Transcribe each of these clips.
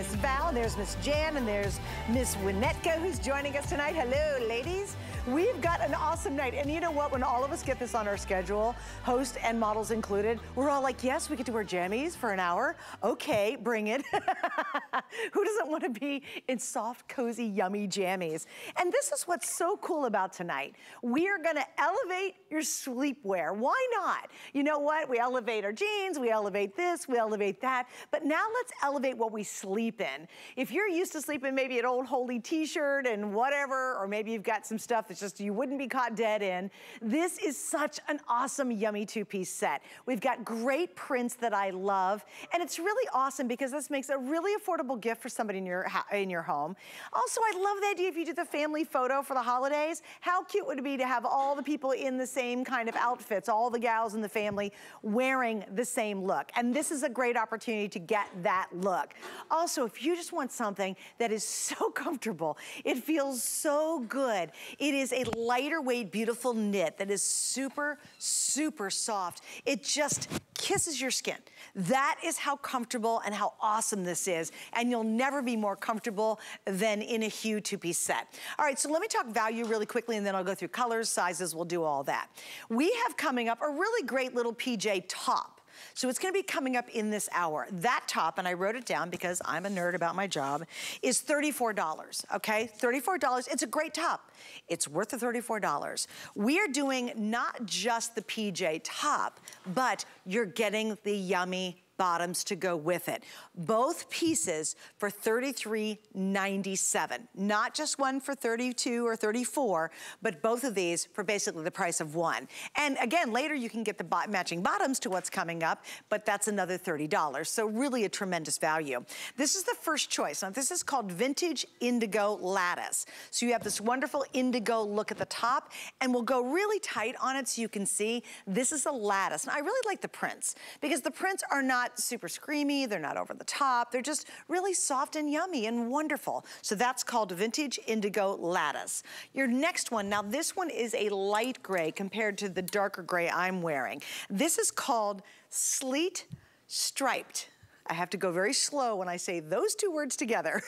Miss Val, there's Miss Jan, and there's Miss Winnetka who's joining us tonight. Hello, ladies. We've got an awesome night. And you know what? When all of us get this on our schedule, host and models included, we're all like, yes, we get to wear jammies for an hour. Okay, bring it. Who doesn't want to be in soft, cozy, yummy jammies? And this is what's so cool about tonight. We are going to elevate your sleepwear. Why not? You know what? We elevate our jeans, we elevate this, we elevate that. But now let's elevate what we sleep in. If you're used to sleeping maybe an old holy t-shirt and whatever, or maybe you've got some stuff that's just you wouldn't be caught dead in. This is such an awesome, yummy two-piece set. We've got great prints that I love, and it's really awesome because this makes a really affordable gift for somebody in your, in your home. Also, I love the idea if you do the family photo for the holidays, how cute would it be to have all the people in the same kind of outfits, all the gals in the family wearing the same look. And this is a great opportunity to get that look. Also, if you just want something that is so comfortable, it feels so good. It is a lighter weight, beautiful knit that is super, super soft. It just kisses your skin. That is how comfortable and how awesome this is. And you'll never be more comfortable than in a Hue two-piece set. All right, so let me talk value really quickly and then I'll go through colors, sizes, we'll do all that. We have coming up a really great little PJ top. So it's gonna be coming up in this hour. That top, and I wrote it down because I'm a nerd about my job, is $34, okay? $34, it's a great top. It's worth the $34. We are doing not just the PJ top, but you're getting the yummy bottoms to go with it. Both pieces for $33.97. Not just one for 32 or 34, but both of these for basically the price of one. And again, later you can get the matching bottoms to what's coming up, but that's another $30. So really a tremendous value. This is the first choice. Now this is called Vintage Indigo Lattice. So you have this wonderful indigo look at the top, and we'll go really tight on it so you can see this is a lattice. And I really like the prints because the prints are not not super screamy, they're not over the top, they're just really soft and yummy and wonderful. So that's called Vintage Indigo Lattice. Your next one, now this one is a light gray compared to the darker gray I'm wearing. This is called Sleet Striped. I have to go very slow when I say those two words together.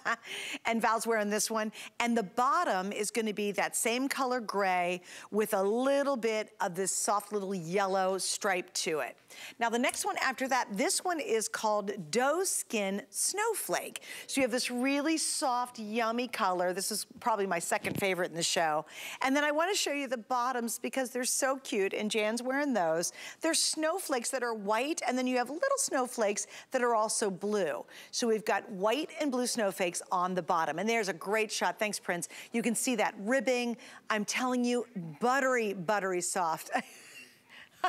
and Val's wearing this one. And the bottom is gonna be that same color gray with a little bit of this soft little yellow stripe to it. Now the next one after that, this one is called Doe Skin Snowflake. So you have this really soft, yummy color. This is probably my second favorite in the show. And then I wanna show you the bottoms because they're so cute and Jan's wearing those. They're snowflakes that are white and then you have little snowflakes that are also blue. So we've got white and blue snowflakes on the bottom. And there's a great shot. Thanks, Prince. You can see that ribbing. I'm telling you, buttery, buttery soft.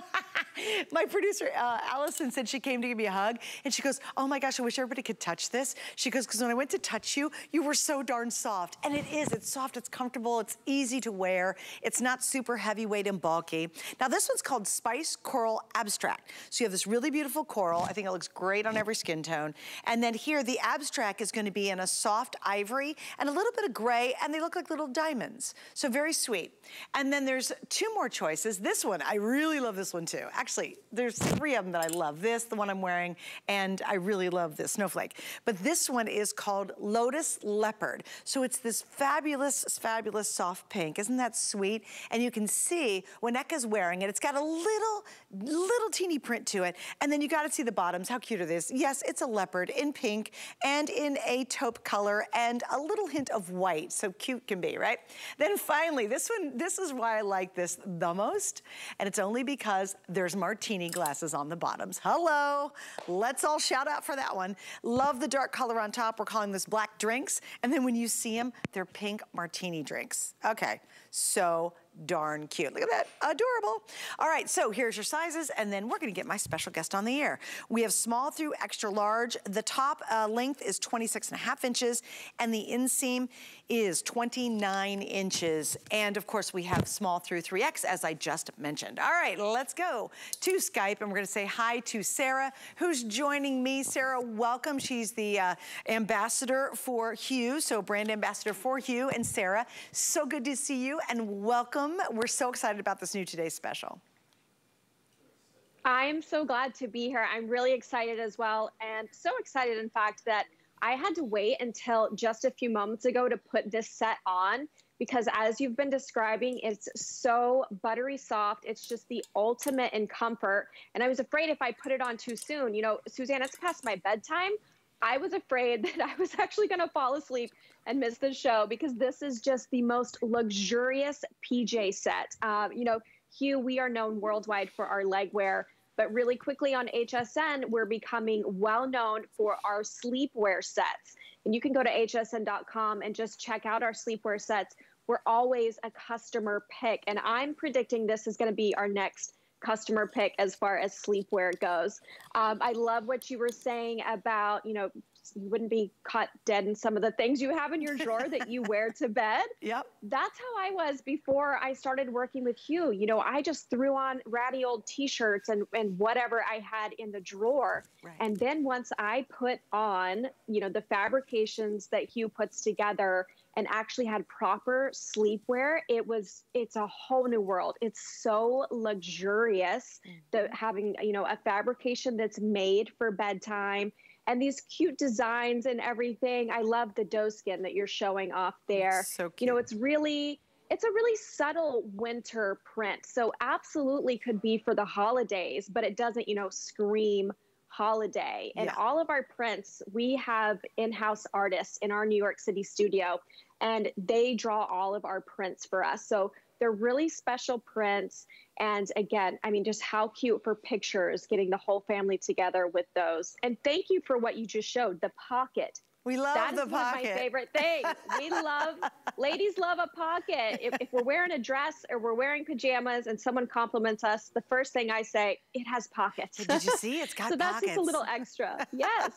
my producer, uh, Allison, said she came to give me a hug, and she goes, oh my gosh, I wish everybody could touch this. She goes, because when I went to touch you, you were so darn soft. And it is, it's soft, it's comfortable, it's easy to wear. It's not super heavyweight and bulky. Now this one's called Spice Coral Abstract. So you have this really beautiful coral. I think it looks great on every skin tone. And then here, the abstract is gonna be in a soft ivory and a little bit of gray, and they look like little diamonds. So very sweet. And then there's two more choices. This one, I really love this one too. Actually, there's three of them that I love. This, the one I'm wearing, and I really love this snowflake. But this one is called Lotus Leopard. So it's this fabulous, fabulous soft pink. Isn't that sweet? And you can see Winnetka's wearing it. It's got a little, little teeny print to it. And then you gotta see the bottoms. How cute are these? Yes, it's a leopard in pink and in a taupe color and a little hint of white. So cute can be, right? Then finally, this one, this is why I like this the most. And it's only because there's martini glasses on the bottoms. Hello, let's all shout out for that one. Love the dark color on top. We're calling this black drinks. And then when you see them, they're pink martini drinks. Okay, so darn cute. Look at that, adorable. All right, so here's your sizes, and then we're gonna get my special guest on the air. We have small through extra large. The top uh, length is 26 and a half inches, and the inseam is 29 inches. And of course, we have small through 3X, as I just mentioned. All right, let's go to Skype, and we're gonna say hi to Sarah, who's joining me. Sarah, welcome. She's the uh, ambassador for Hue, so brand ambassador for Hue. And Sarah, so good to see you, and welcome. We're so excited about this new Today Special. I am so glad to be here. I'm really excited as well, and so excited, in fact, that I had to wait until just a few moments ago to put this set on because as you've been describing, it's so buttery soft. It's just the ultimate in comfort. And I was afraid if I put it on too soon, you know, Suzanne, it's past my bedtime. I was afraid that I was actually going to fall asleep and miss the show because this is just the most luxurious PJ set. Uh, you know, Hue, we are known worldwide for our legwear, but really quickly on HSN, we're becoming well known for our sleepwear sets. And you can go to hsn.com and just check out our sleepwear sets. We're always a customer pick. And I'm predicting this is going to be our next customer pick as far as sleepwear goes. Um, I love what you were saying about, you know, you wouldn't be caught dead in some of the things you have in your drawer that you wear to bed. Yep. That's how I was before I started working with Hue. You know, I just threw on ratty old t-shirts and, and whatever I had in the drawer. Right. And then once I put on, you know, the fabrications that Hue puts together and actually had proper sleepwear, it was it's a whole new world. It's so luxurious mm-hmm. that having you know a fabrication that's made for bedtime and these cute designs and everything. I love the doe skin that you're showing off there. It's so cute. You know, it's really it's a really subtle winter print. So absolutely could be for the holidays, but it doesn't, you know, scream holiday. And yeah. all of our prints, we have in-house artists in our New York City studio and they draw all of our prints for us. So they're really special prints. And again, I mean, just how cute for pictures, getting the whole family together with those. And thank you for what you just showed, the pocket. We love that the pocket. Is of my favorite things. we love, ladies love a pocket. If, if, we're wearing a dress or we're wearing pajamas and someone compliments us, the first thing I say, it has pockets. Did you see? It's got so pockets. that's just a little extra. Yes.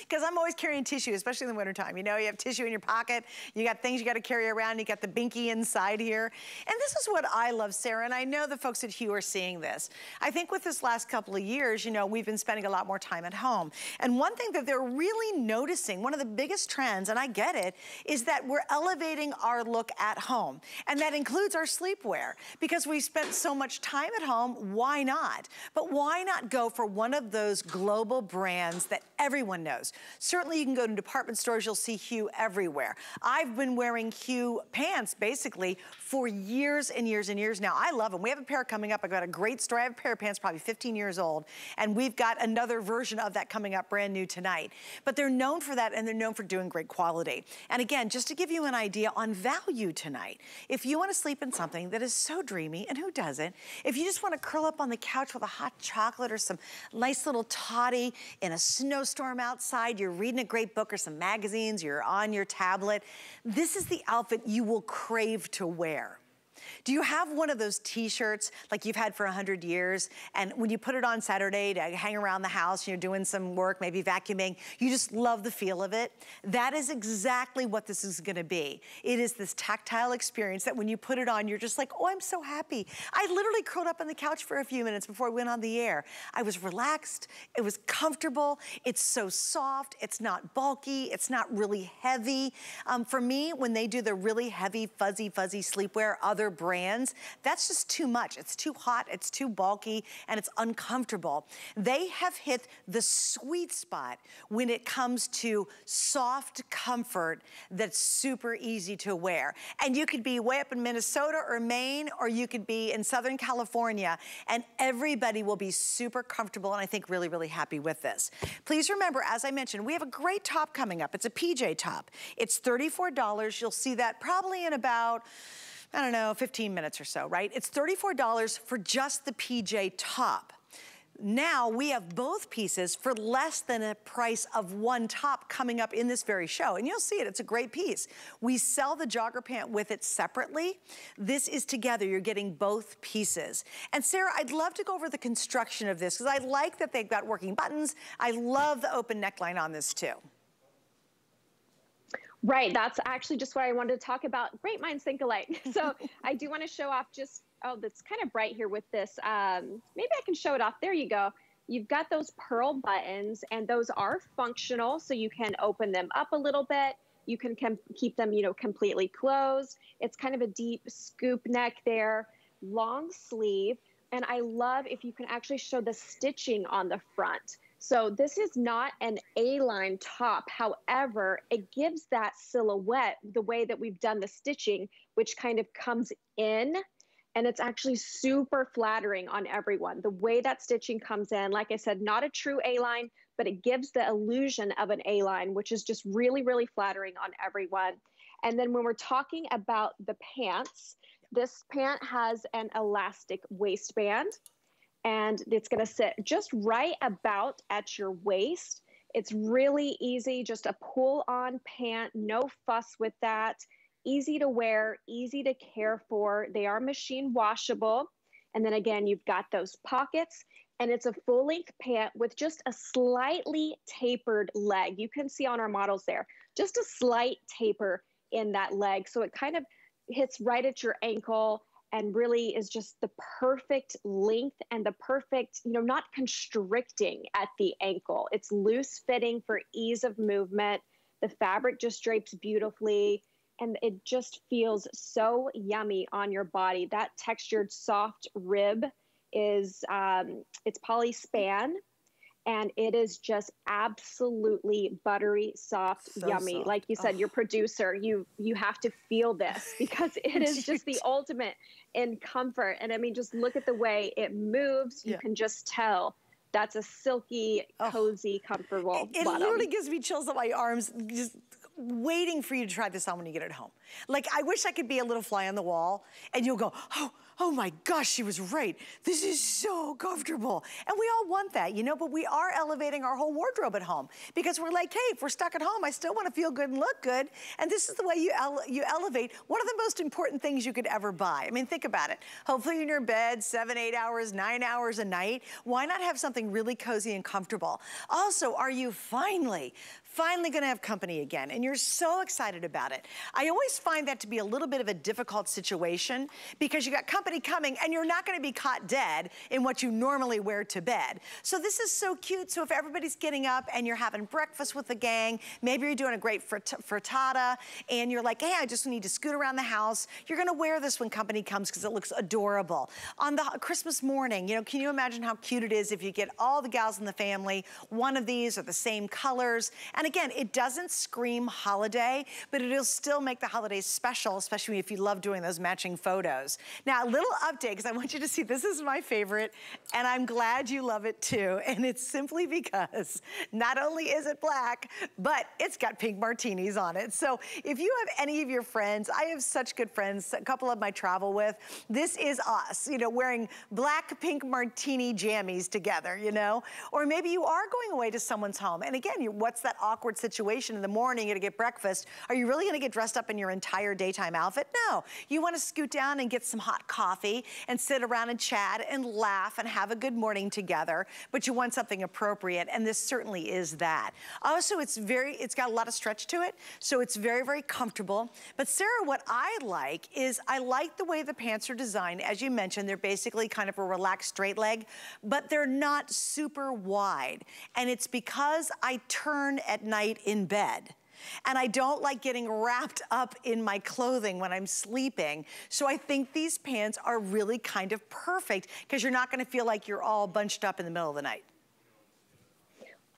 Because I'm always carrying tissue, especially in the wintertime. You know, you have tissue in your pocket. You got things you got to carry around. You got the binky inside here. And this is what I love, Sarah, and I know the folks at Hue are seeing this. I think with this last couple of years, you know, we've been spending a lot more time at home. And one thing that they're really noticing, one of the biggest trends, and I get it, is that we're elevating our look at home. And that includes our sleepwear. Because we spent so much time at home, why not? But why not go for one of those global brands that everyone knows? Certainly you can go to department stores, you'll see Hue everywhere. I've been wearing Hue pants basically for years and years and years now. I love them. We have a pair coming up. I've got a great story. I have a pair of pants probably 15 years old. And we've got another version of that coming up brand new tonight. But they're known for that and they're known for doing great quality. And again, just to give you an idea on value tonight, if you want to sleep in something that is so dreamy, and who doesn't, if you just want to curl up on the couch with a hot chocolate or some nice little toddy in a snowstorm outside, you're reading a great book or some magazines, you're on your tablet, this is the outfit you will crave to wear. Do you have one of those t-shirts like you've had for a 100 years and when you put it on Saturday to hang around the house, you're doing some work, maybe vacuuming, you just love the feel of it? That is exactly what this is gonna be. It is this tactile experience that when you put it on, you're just like, oh, I'm so happy. I literally curled up on the couch for a few minutes before I went on the air. I was relaxed, it was comfortable, it's so soft, it's not bulky, it's not really heavy. Um, for me, when they do the really heavy, fuzzy, fuzzy sleepwear, other brands, that's just too much. It's too hot, it's too bulky, and it's uncomfortable. They have hit the sweet spot when it comes to soft comfort that's super easy to wear. And you could be way up in Minnesota or Maine, or you could be in Southern California, and everybody will be super comfortable and I think really, really happy with this. Please remember, as I mentioned, we have a great top coming up. It's a PJ top. It's $34. You'll see that probably in about I don't know, 15 minutes or so, right? It's $34 for just the PJ top. Now we have both pieces for less than a price of one top coming up in this very show. And you'll see it, it's a great piece. We sell the jogger pant with it separately. This is together, you're getting both pieces. And Sarah, I'd love to go over the construction of this because I like that they've got working buttons. I love the open neckline on this too. Right, that's actually just what I wanted to talk about. Great minds think alike. so I do want to show off just, oh, that's kind of bright here with this. Um, maybe I can show it off. There you go. You've got those pearl buttons and those are functional. So you can open them up a little bit. You can keep them, you know, completely closed. It's kind of a deep scoop neck there, long sleeve. And I love if you can actually show the stitching on the front. So this is not an A-line top. However, it gives that silhouette the way that we've done the stitching, which kind of comes in and it's actually super flattering on everyone. The way that stitching comes in, like I said, not a true A-line, but it gives the illusion of an A-line, which is just really, really flattering on everyone. And then when we're talking about the pants, this pant has an elastic waistband and it's going to sit just right about at your waist. It's really easy, just a pull on pant, no fuss with that. Easy to wear, easy to care for. They are machine washable. And then again, you've got those pockets, and it's a full length pant with just a slightly tapered leg. You can see on our models there, just a slight taper in that leg. So it kind of hits right at your ankle and really is just the perfect length and the perfect, you know, not constricting at the ankle. It's loose fitting for ease of movement. The fabric just drapes beautifully and it just feels so yummy on your body. That textured soft rib is um, it's poly span and it is just absolutely buttery soft so yummy soft. like you said oh. your producer you you have to feel this because it is just the ultimate in comfort and i mean just look at the way it moves you yeah. can just tell that's a silky cozy oh. comfortable it, it literally gives me chills on my arms just waiting for you to try this on when you get it home like i wish i could be a little fly on the wall and you'll go oh oh my gosh, she was right. This is so comfortable. And we all want that, you know, but we are elevating our whole wardrobe at home because we're like, hey, if we're stuck at home, I still want to feel good and look good. And this is the way you, ele you elevate one of the most important things you could ever buy. I mean, think about it. Hopefully in your bed, seven, eight hours, nine hours a night. Why not have something really cozy and comfortable? Also, are you finally, finally gonna have company again and you're so excited about it. I always find that to be a little bit of a difficult situation because you got company coming and you're not gonna be caught dead in what you normally wear to bed. So this is so cute. So if everybody's getting up and you're having breakfast with the gang, maybe you're doing a great frittata and you're like, hey, I just need to scoot around the house. You're gonna wear this when company comes because it looks adorable. On the Christmas morning, you know, can you imagine how cute it is if you get all the gals in the family, one of these are the same colors. And again, it doesn't scream holiday, but it'll still make the holidays special, especially if you love doing those matching photos. Now, little update, because I want you to see, this is my favorite, and I'm glad you love it too. And it's simply because not only is it black, but it's got pink martinis on it. So if you have any of your friends, I have such good friends, a couple of my travel with, this is us, you know, wearing black pink martini jammies together, you know? Or maybe you are going away to someone's home. And again, what's that awkward situation in the morning, you're gonna get breakfast. Are you really gonna get dressed up in your entire daytime outfit? No, you wanna scoot down and get some hot coffee and sit around and chat and laugh and have a good morning together, but you want something appropriate, and this certainly is that. Also, it's very, it's got a lot of stretch to it, so it's very, very comfortable. But Sarah, what I like is I like the way the pants are designed. As you mentioned, they're basically kind of a relaxed straight leg, but they're not super wide. And it's because I turn at night in bed. And I don't like getting wrapped up in my clothing when I'm sleeping. So I think these pants are really kind of perfect because you're not gonna feel like you're all bunched up in the middle of the night.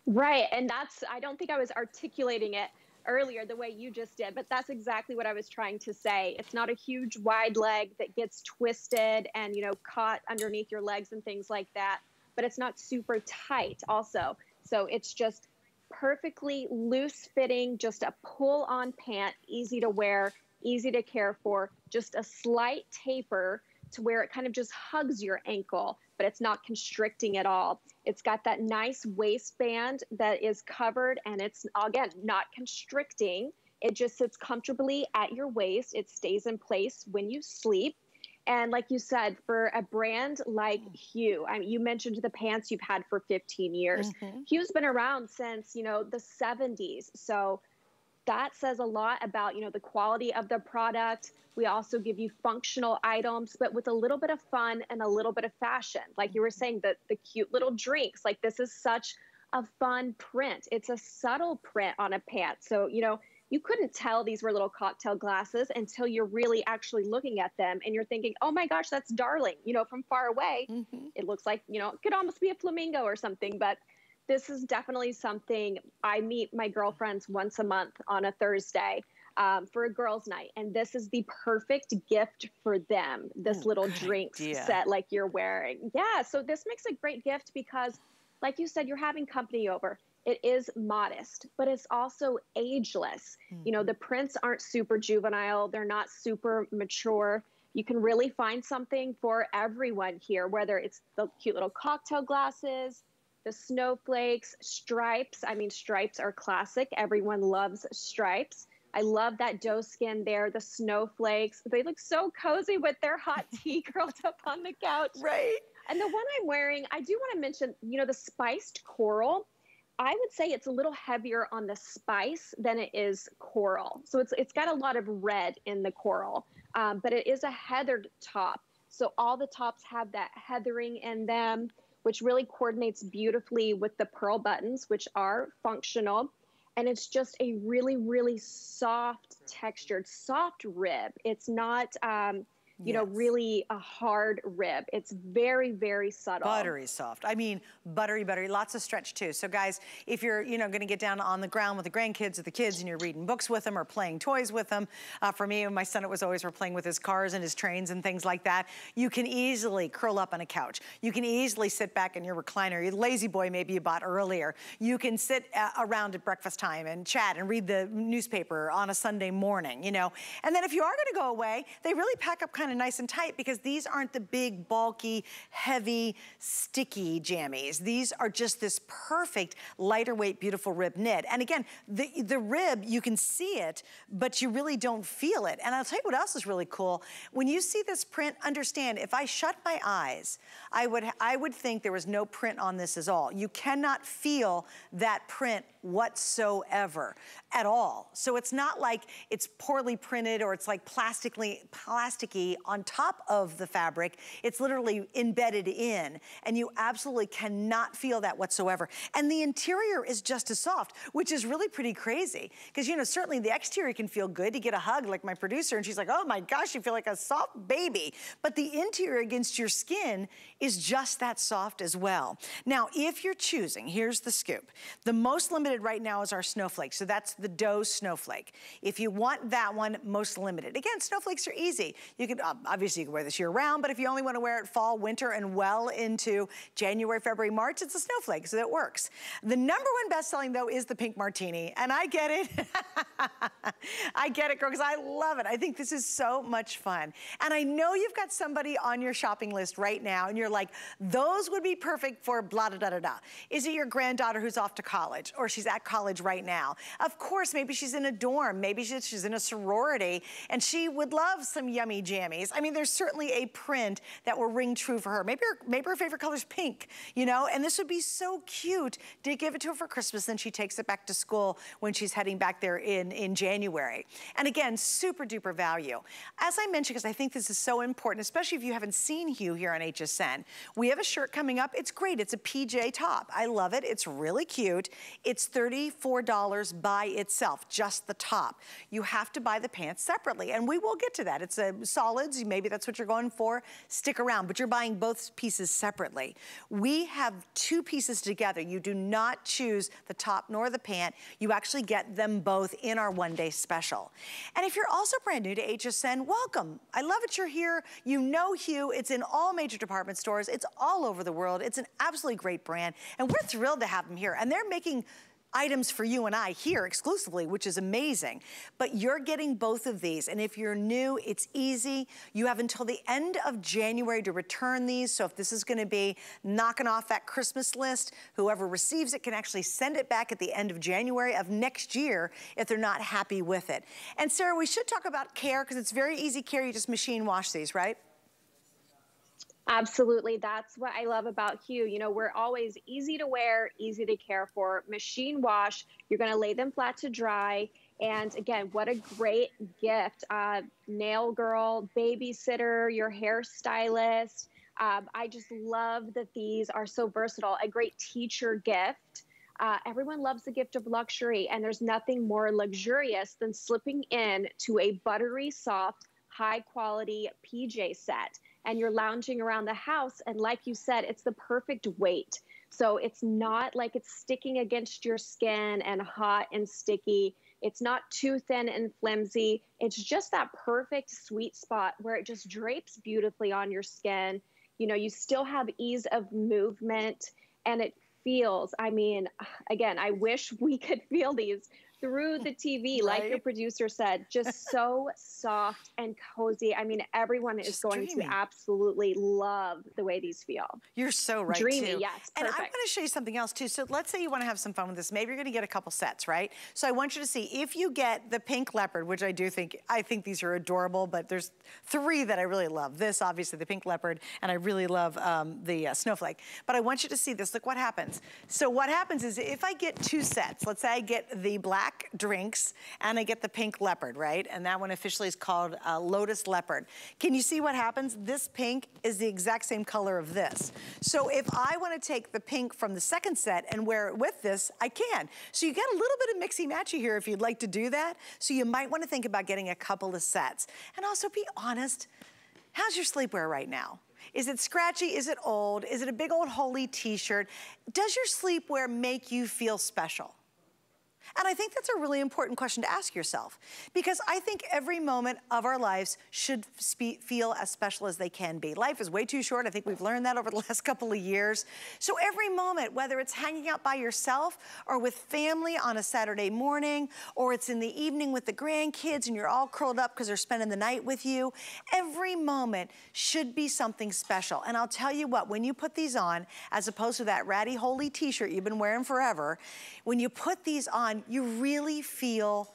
Right, and that's, I don't think I was articulating it earlier the way you just did, but that's exactly what I was trying to say. It's not a huge wide leg that gets twisted and, you know, caught underneath your legs and things like that, but it's not super tight also. So it's just perfectly loose fitting, just a pull on pant, easy to wear, easy to care for, just a slight taper to where it kind of just hugs your ankle, but it's not constricting at all. It's got that nice waistband that is covered and it's, again, not constricting. It just sits comfortably at your waist. It stays in place when you sleep. And like you said, for a brand like Hue, I mean, you mentioned the pants you've had for 15 years. Mm-hmm. Hue's been around since, you know, the 70s. So that says a lot about, you know, the quality of the product. We also give you functional items, but with a little bit of fun and a little bit of fashion. Like you were saying, the, the cute little drinks, like this is such a fun print. It's a subtle print on a pant. So, you know, you couldn't tell these were little cocktail glasses until you're really actually looking at them and you're thinking, oh my gosh, that's darling. You know, from far away, mm-hmm. it looks like, you know, it could almost be a flamingo or something, but this is definitely something I meet my girlfriends once a month on a Thursday. Um, for a girls' night, and this is the perfect gift for them. This oh, little drink set, like you're wearing. Yeah, so this makes a great gift because, like you said, you're having company over it is modest, but it's also ageless. Mm-hmm. You know, the prints aren't super juvenile, they're not super mature. You can really find something for everyone here, whether it's the cute little cocktail glasses, the snowflakes, stripes. I mean, stripes are classic. Everyone loves stripes. I love that doe skin there, the snowflakes. They look so cozy with their hot tea curled up on the couch. Right. And the one I'm wearing, I do want to mention, you know, the spiced coral. I would say it's a little heavier on the spice than it is coral. So it's it's got a lot of red in the coral, um, but it is a heathered top. So all the tops have that heathering in them, which really coordinates beautifully with the pearl buttons, which are functional. And it's just a really, really soft textured, soft rib. It's not. Um, you yes. know, really a hard rib. It's very, very subtle. Buttery soft. I mean, buttery, buttery, lots of stretch too. So guys, if you're, you know, gonna get down on the ground with the grandkids or the kids and you're reading books with them or playing toys with them, uh, for me and my son, it was always we're playing with his cars and his trains and things like that. You can easily curl up on a couch. You can easily sit back in your recliner, your La-Z-Boy maybe you bought earlier. You can sit uh, around at breakfast time and chat and read the newspaper on a Sunday morning, you know. And then if you are gonna go away, they really pack up kind kind of nice and tight because these aren't the big, bulky, heavy, sticky jammies. These are just this perfect, lighter weight, beautiful rib knit. And again, the, the rib, you can see it, but you really don't feel it. And I'll tell you what else is really cool. When you see this print, understand, if I shut my eyes, I would, I would think there was no print on this at all. You cannot feel that print whatsoever at all. So it's not like it's poorly printed or it's like plastically, plasticky on top of the fabric. It's literally embedded in and you absolutely cannot feel that whatsoever. And the interior is just as soft, which is really pretty crazy. Because you know, certainly the exterior can feel good. to get a hug like my producer and she's like, oh my gosh, you feel like a soft baby. But the interior against your skin is just that soft as well. Now, if you're choosing, here's the scoop. The most limited right now is our snowflake. So that's the doe snowflake. If you want that one, most limited. Again, snowflakes are easy. You can, obviously you can wear this year round, but if you only want to wear it fall, winter, and well into January, February, March, it's a snowflake, so it works. The number one best-selling though is the pink martini, and I get it. I get it, girl, because I love it. I think this is so much fun. And I know you've got somebody on your shopping list right now, and you're like, those would be perfect for blah, da, da, da, da. Is it your granddaughter who's off to college or she's at college right now? Of course, maybe she's in a dorm. Maybe she's in a sorority and she would love some yummy jammies. I mean, there's certainly a print that will ring true for her. Maybe her, maybe her favorite color is pink, you know, and this would be so cute to give it to her for Christmas. Then she takes it back to school when she's heading back there in, in January. And again, super duper value. As I mentioned, because I think this is so important, especially if you haven't seen Hue here on HSN, we have a shirt coming up. It's great. It's a PJ top. I love it. It's really cute. It's $34 by itself, just the top. You have to buy the pants separately, and we will get to that. It's a solids. Maybe that's what you're going for. Stick around, but you're buying both pieces separately. We have two pieces together. You do not choose the top nor the pant. You actually get them both in our one-day special. And if you're also brand new to HSN, welcome. I love that you're here. You know Hue. It's in all major department stores. It's all over the world. It's an absolutely great brand. And we're thrilled to have them here. And they're making items for you and I here exclusively, which is amazing. But you're getting both of these. And if you're new, it's easy. You have until the end of January to return these. So if this is gonna be knocking off that Christmas list, whoever receives it can actually send it back at the end of January of next year if they're not happy with it. And Sarah, we should talk about care because it's very easy care. You just machine wash these, right? Absolutely. That's what I love about Hue. You know, we're always easy to wear, easy to care for, machine wash. You're going to lay them flat to dry. And again, what a great gift. Uh, nail girl, babysitter, your hairstylist. Um, I just love that these are so versatile. A great teacher gift. Uh, everyone loves the gift of luxury, and there's nothing more luxurious than slipping in to a buttery soft, high quality PJ set and you're lounging around the house. And like you said, it's the perfect weight. So it's not like it's sticking against your skin and hot and sticky. It's not too thin and flimsy. It's just that perfect sweet spot where it just drapes beautifully on your skin. You know, you still have ease of movement and it feels, I mean, again, I wish we could feel these through the TV, right? like your producer said, just so soft and cozy. I mean, everyone is just going dreamy. to absolutely love the way these feel. You're so right, Dreamy, too. yes, And I'm going to show you something else, too. So let's say you want to have some fun with this. Maybe you're going to get a couple sets, right? So I want you to see, if you get the pink leopard, which I do think, I think these are adorable, but there's three that I really love. This, obviously, the pink leopard, and I really love um, the uh, snowflake. But I want you to see this. Look what happens. So what happens is if I get two sets, let's say I get the black black drinks and I get the pink leopard, right? And that one officially is called uh, Lotus Leopard. Can you see what happens? This pink is the exact same color of this. So if I wanna take the pink from the second set and wear it with this, I can. So you get a little bit of mixy-matchy here if you'd like to do that. So you might wanna think about getting a couple of sets. And also be honest, how's your sleepwear right now? Is it scratchy? Is it old? Is it a big old holy t-shirt? Does your sleepwear make you feel special? And I think that's a really important question to ask yourself because I think every moment of our lives should feel as special as they can be. Life is way too short. I think we've learned that over the last couple of years. So every moment, whether it's hanging out by yourself or with family on a Saturday morning, or it's in the evening with the grandkids and you're all curled up because they're spending the night with you, every moment should be something special. And I'll tell you what, when you put these on, as opposed to that ratty holy t-shirt you've been wearing forever, when you put these on, you really feel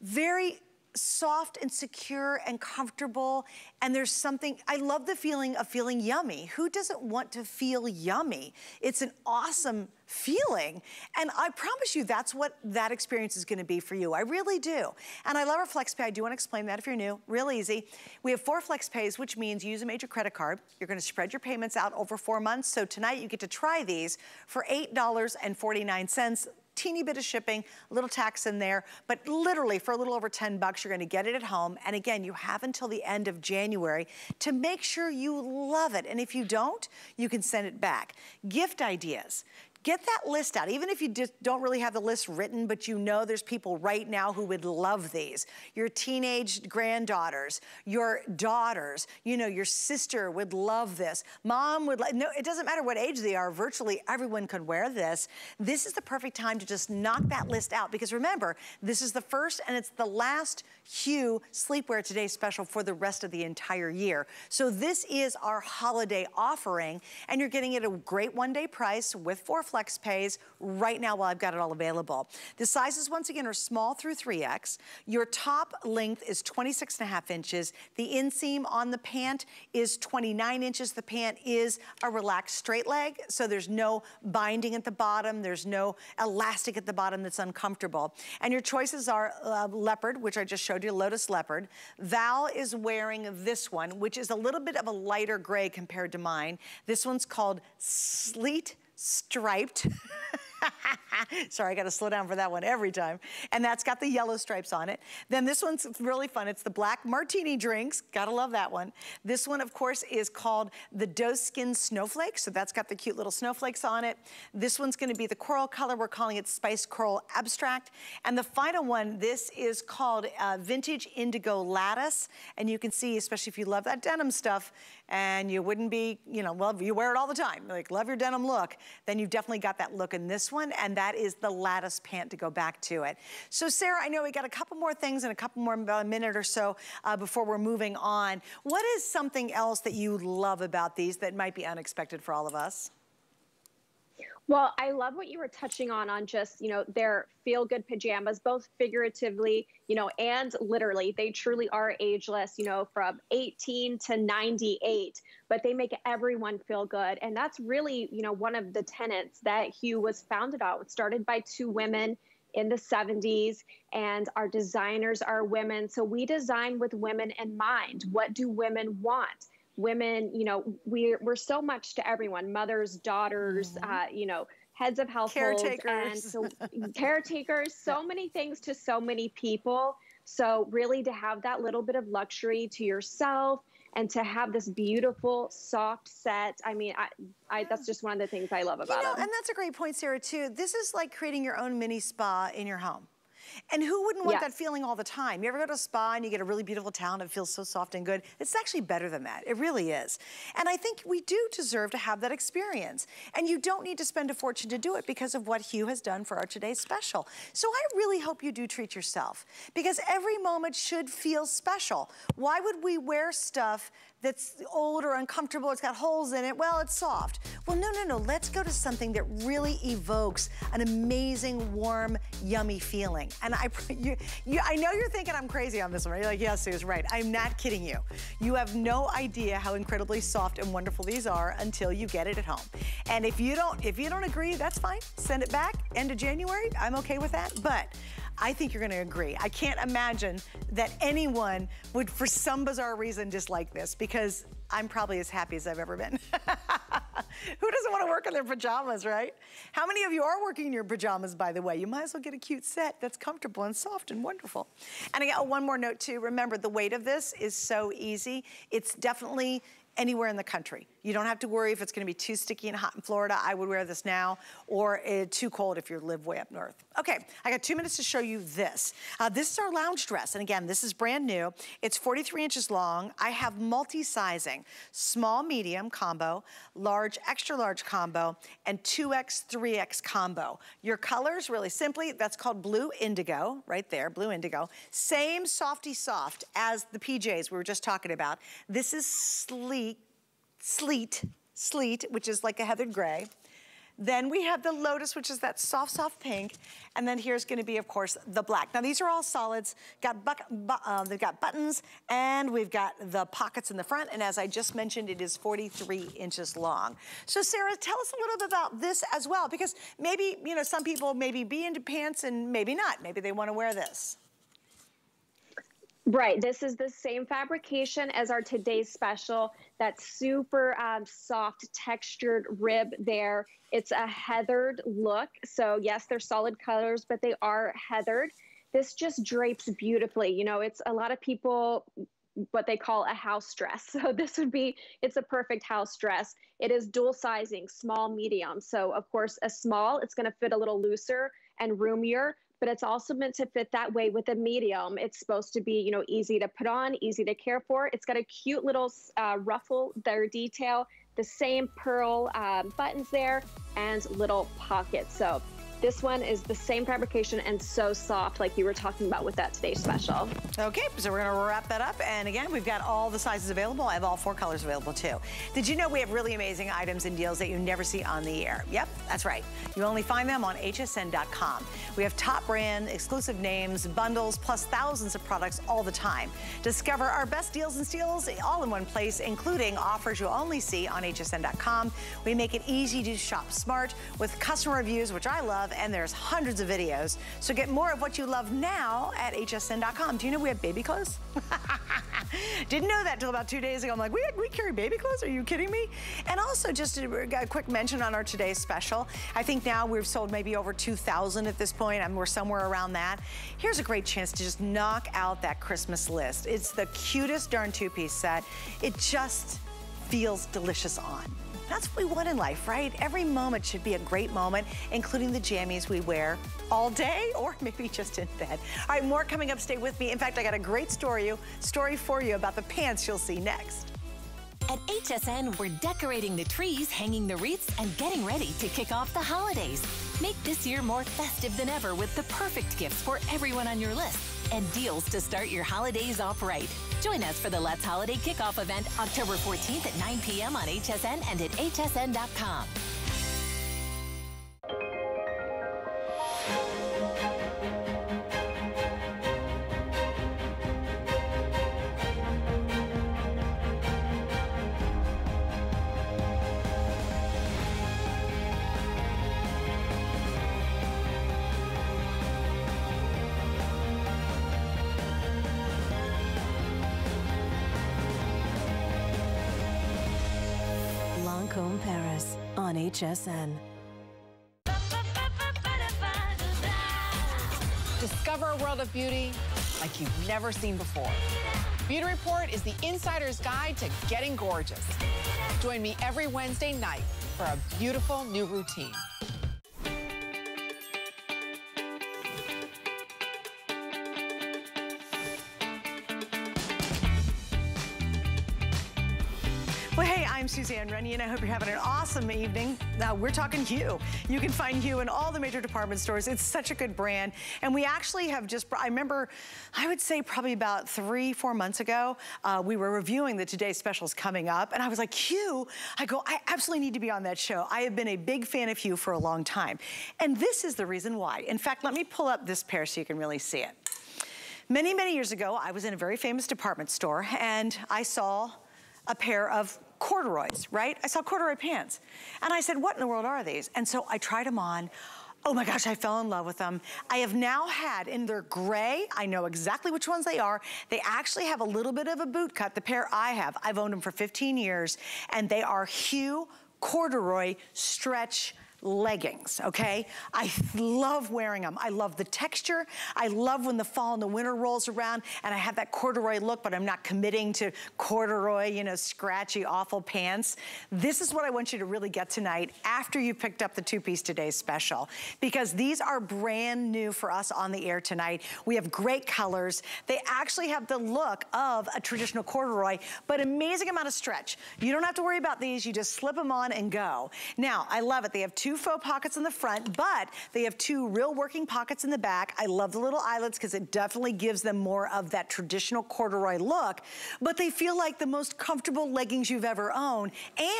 very soft and secure and comfortable. And there's something, I love the feeling of feeling yummy. Who doesn't want to feel yummy? It's an awesome feeling. And I promise you that's what that experience is gonna be for you. I really do. And I love our FlexPay. I do wanna explain that if you're new, real easy. We have four FlexPays, which means use a major credit card. You're gonna spread your payments out over four months. So tonight you get to try these for $8.49 teeny bit of shipping, a little tax in there, but literally for a little over 10 bucks, you're gonna get it at home. And again, you have until the end of January to make sure you love it. And if you don't, you can send it back. Gift ideas. Get that list out, even if you just don't really have the list written, but you know there's people right now who would love these. Your teenage granddaughters, your daughters, you know, your sister would love this. Mom would like, no, it doesn't matter what age they are, virtually everyone could wear this. This is the perfect time to just knock that list out because remember, this is the first and it's the last Hue Sleepwear Today special for the rest of the entire year. So this is our holiday offering and you're getting it a great one day price with four flex pays right now while I've got it all available. The sizes, once again, are small through 3X. Your top length is 26 and a half inches. The inseam on the pant is 29 inches. The pant is a relaxed straight leg, so there's no binding at the bottom. There's no elastic at the bottom that's uncomfortable. And your choices are uh, leopard, which I just showed you, lotus leopard. Val is wearing this one, which is a little bit of a lighter gray compared to mine. This one's called sleet striped. Sorry, I gotta slow down for that one every time. And that's got the yellow stripes on it. Then this one's really fun. It's the black martini drinks. Gotta love that one. This one, of course, is called the doe skin snowflake. So that's got the cute little snowflakes on it. This one's gonna be the coral color. We're calling it Spice Coral Abstract. And the final one, this is called uh, Vintage Indigo Lattice. And you can see, especially if you love that denim stuff, and you wouldn't be, you know, well, you wear it all the time, like love your denim look, then you've definitely got that look in this one, and that is the lattice pant to go back to it. So Sarah, I know we got a couple more things and a couple more, about a minute or so uh, before we're moving on. What is something else that you love about these that might be unexpected for all of us? Well, I love what you were touching on on just, you know, their feel good pajamas, both figuratively, you know, and literally. They truly are ageless, you know, from 18 to 98, but they make everyone feel good. And that's really, you know, one of the tenets that Hue was founded on. It started by two women in the 70s and our designers are women. So we design with women in mind. What do women want? Women, you know, we're, we're so much to everyone, mothers, daughters, mm-hmm. uh, you know, heads of households caretakers. and so caretakers, so many things to so many people. So really to have that little bit of luxury to yourself and to have this beautiful soft set. I mean, I, I that's just one of the things I love about you know, them. And that's a great point, Sarah, too. This is like creating your own mini spa in your home. And who wouldn't want yes. that feeling all the time? You ever go to a spa and you get a really beautiful towel and it feels so soft and good? It's actually better than that. It really is. And I think we do deserve to have that experience. And you don't need to spend a fortune to do it because of what Hue has done for our today's special. So I really hope you do treat yourself because every moment should feel special. Why would we wear stuff that's old or uncomfortable, it's got holes in it, well, it's soft. Well, no, no, no, let's go to something that really evokes an amazing, warm, yummy feeling. And I, you, you, I know you're thinking I'm crazy on this one. You're like, yes, Sue's right. I'm not kidding you. You have no idea how incredibly soft and wonderful these are until you get it at home. And if you don't, if you don't agree, that's fine. Send it back end of January. I'm okay with that. But I think you're gonna agree. I can't imagine that anyone would, for some bizarre reason, dislike this because I'm probably as happy as I've ever been. Who doesn't want to work in their pajamas, right? How many of you are working in your pajamas, by the way? You might as well get a cute set that's comfortable and soft and wonderful. And I got one more note too. Remember, the weight of this is so easy. It's definitely anywhere in the country. You don't have to worry if it's gonna be too sticky and hot in Florida. I would wear this now, or uh, too cold if you live way up north. Okay, I got two minutes to show you this. Uh, this is our lounge dress, and again, this is brand new. It's 43 inches long. I have multi-sizing, small, medium combo, large, extra large combo, and 2X, 3X combo. Your colors, really simply, that's called blue indigo, right there, blue indigo. Same softy soft as the PJs we were just talking about. This is sleek, sleet, sleet, which is like a heathered gray. Then we have the lotus, which is that soft, soft pink. And then here's gonna be, of course, the black. Now these are all solids. Got bu uh, they've got buttons and we've got the pockets in the front. And as I just mentioned, it is 43 inches long. So Sarah, tell us a little bit about this as well, because maybe, you know, some people maybe be into pants and maybe not. Maybe they wanna wear this. Right. This is the same fabrication as our today's special. That super um, soft textured rib there. It's a heathered look. So yes, they're solid colors, but they are heathered. This just drapes beautifully. You know, it's a lot of people what they call a house dress. So this would be, it's a perfect house dress. It is dual sizing, small, medium. So of course a small, it's gonna fit a little looser and roomier, but it's also meant to fit that way with a medium. It's supposed to be, you know, easy to put on, easy to care for. It's got a cute little uh, ruffle there detail, the same pearl um, buttons there, and little pockets. So this one is the same fabrication and so soft like you were talking about with that today's special. Okay, so we're gonna wrap that up. And again, we've got all the sizes available. I have all four colors available too. Did you know we have really amazing items and deals that you never see on the air? Yep, that's right. You only find them on hsn.com. We have top brand, exclusive names, bundles, plus thousands of products all the time. Discover our best deals and steals all in one place, including offers you'll only see on hsn.com. We make it easy to shop smart with customer reviews, which I love, and there's hundreds of videos. So get more of what you love now at hsn.com. Do you know we have baby clothes? Didn't know that till about two days ago. I'm like, we, we carry baby clothes? Are you kidding me? And also just a, a quick mention on our today's special. I think now we've sold maybe over 2,000 at this point. I mean, we're somewhere around that. Here's a great chance to just knock out that Christmas list. It's the cutest darn two-piece set. It just feels delicious on. That's what we want in life, right? Every moment should be a great moment, including the jammies we wear all day or maybe just in bed. All right, more coming up. Stay with me. In fact, I got a great story, story for you about the pants you'll see next. At HSN, we're decorating the trees, hanging the wreaths, and getting ready to kick off the holidays. Make this year more festive than ever with the perfect gifts for everyone on your list and deals to start your holidays off right. Join us for the Let's Holiday Kickoff event October 14th at 9 p.m. on HSN and at hsn.com. HSN. Discover a world of beauty like you've never seen before. Beauty Report is the insider's guide to getting gorgeous. Join me every Wednesday night for a beautiful new routine. Suzanne and I hope you're having an awesome evening. Now, we're talking Hue. You can find Hue in all the major department stores. It's such a good brand. And we actually have just, I remember, I would say probably about three, four months ago, uh, we were reviewing the Today Specials coming up, and I was like, Hue? I go, I absolutely need to be on that show. I have been a big fan of Hue for a long time. And this is the reason why. In fact, let me pull up this pair so you can really see it. Many, many years ago, I was in a very famous department store, and I saw a pair of corduroys, right? I saw corduroy pants. And I said, what in the world are these? And so I tried them on. Oh my gosh, I fell in love with them. I have now had in their gray, I know exactly which ones they are. They actually have a little bit of a boot cut, the pair I have. I've owned them for 15 years, and they are Hue corduroy stretch leggings, okay? I love wearing them. I love the texture. I love when the fall and the winter rolls around and I have that corduroy look, but I'm not committing to corduroy, you know, scratchy, awful pants. This is what I want you to really get tonight after you picked up the two-piece today special, because these are brand new for us on the air tonight. We have great colors. They actually have the look of a traditional corduroy, but amazing amount of stretch. You don't have to worry about these. You just slip them on and go. Now, I love it. They have two two faux pockets in the front, but they have two real working pockets in the back. I love the little eyelets because it definitely gives them more of that traditional corduroy look, but they feel like the most comfortable leggings you've ever owned.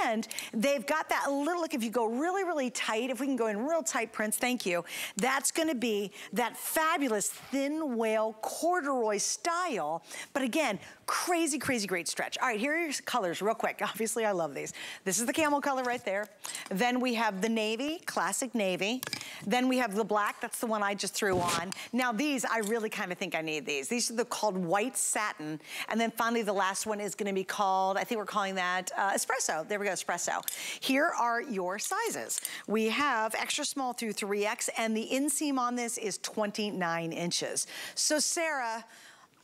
And they've got that little, look, if you go really, really tight, if we can go in real tight prints, thank you, that's gonna be that fabulous thin wale corduroy style. But again, crazy, crazy great stretch. All right, here are your colors real quick. Obviously, I love these. This is the camel color right there. Then we have the navy, classic navy. Then we have the black, that's the one I just threw on. Now these, I really kind of think I need these. These are the called white satin. And then finally the last one is gonna be called, I think we're calling that uh, espresso. There we go, espresso. Here are your sizes. We have extra small through 3X and the inseam on this is 29 inches. So Sarah,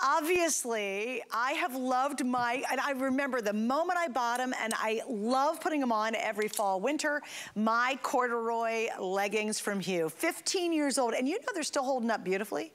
obviously, I have loved my, and I remember the moment I bought them, and I love putting them on every fall, winter, my corduroy leggings from Hue. 15 years old, and you know they're still holding up beautifully.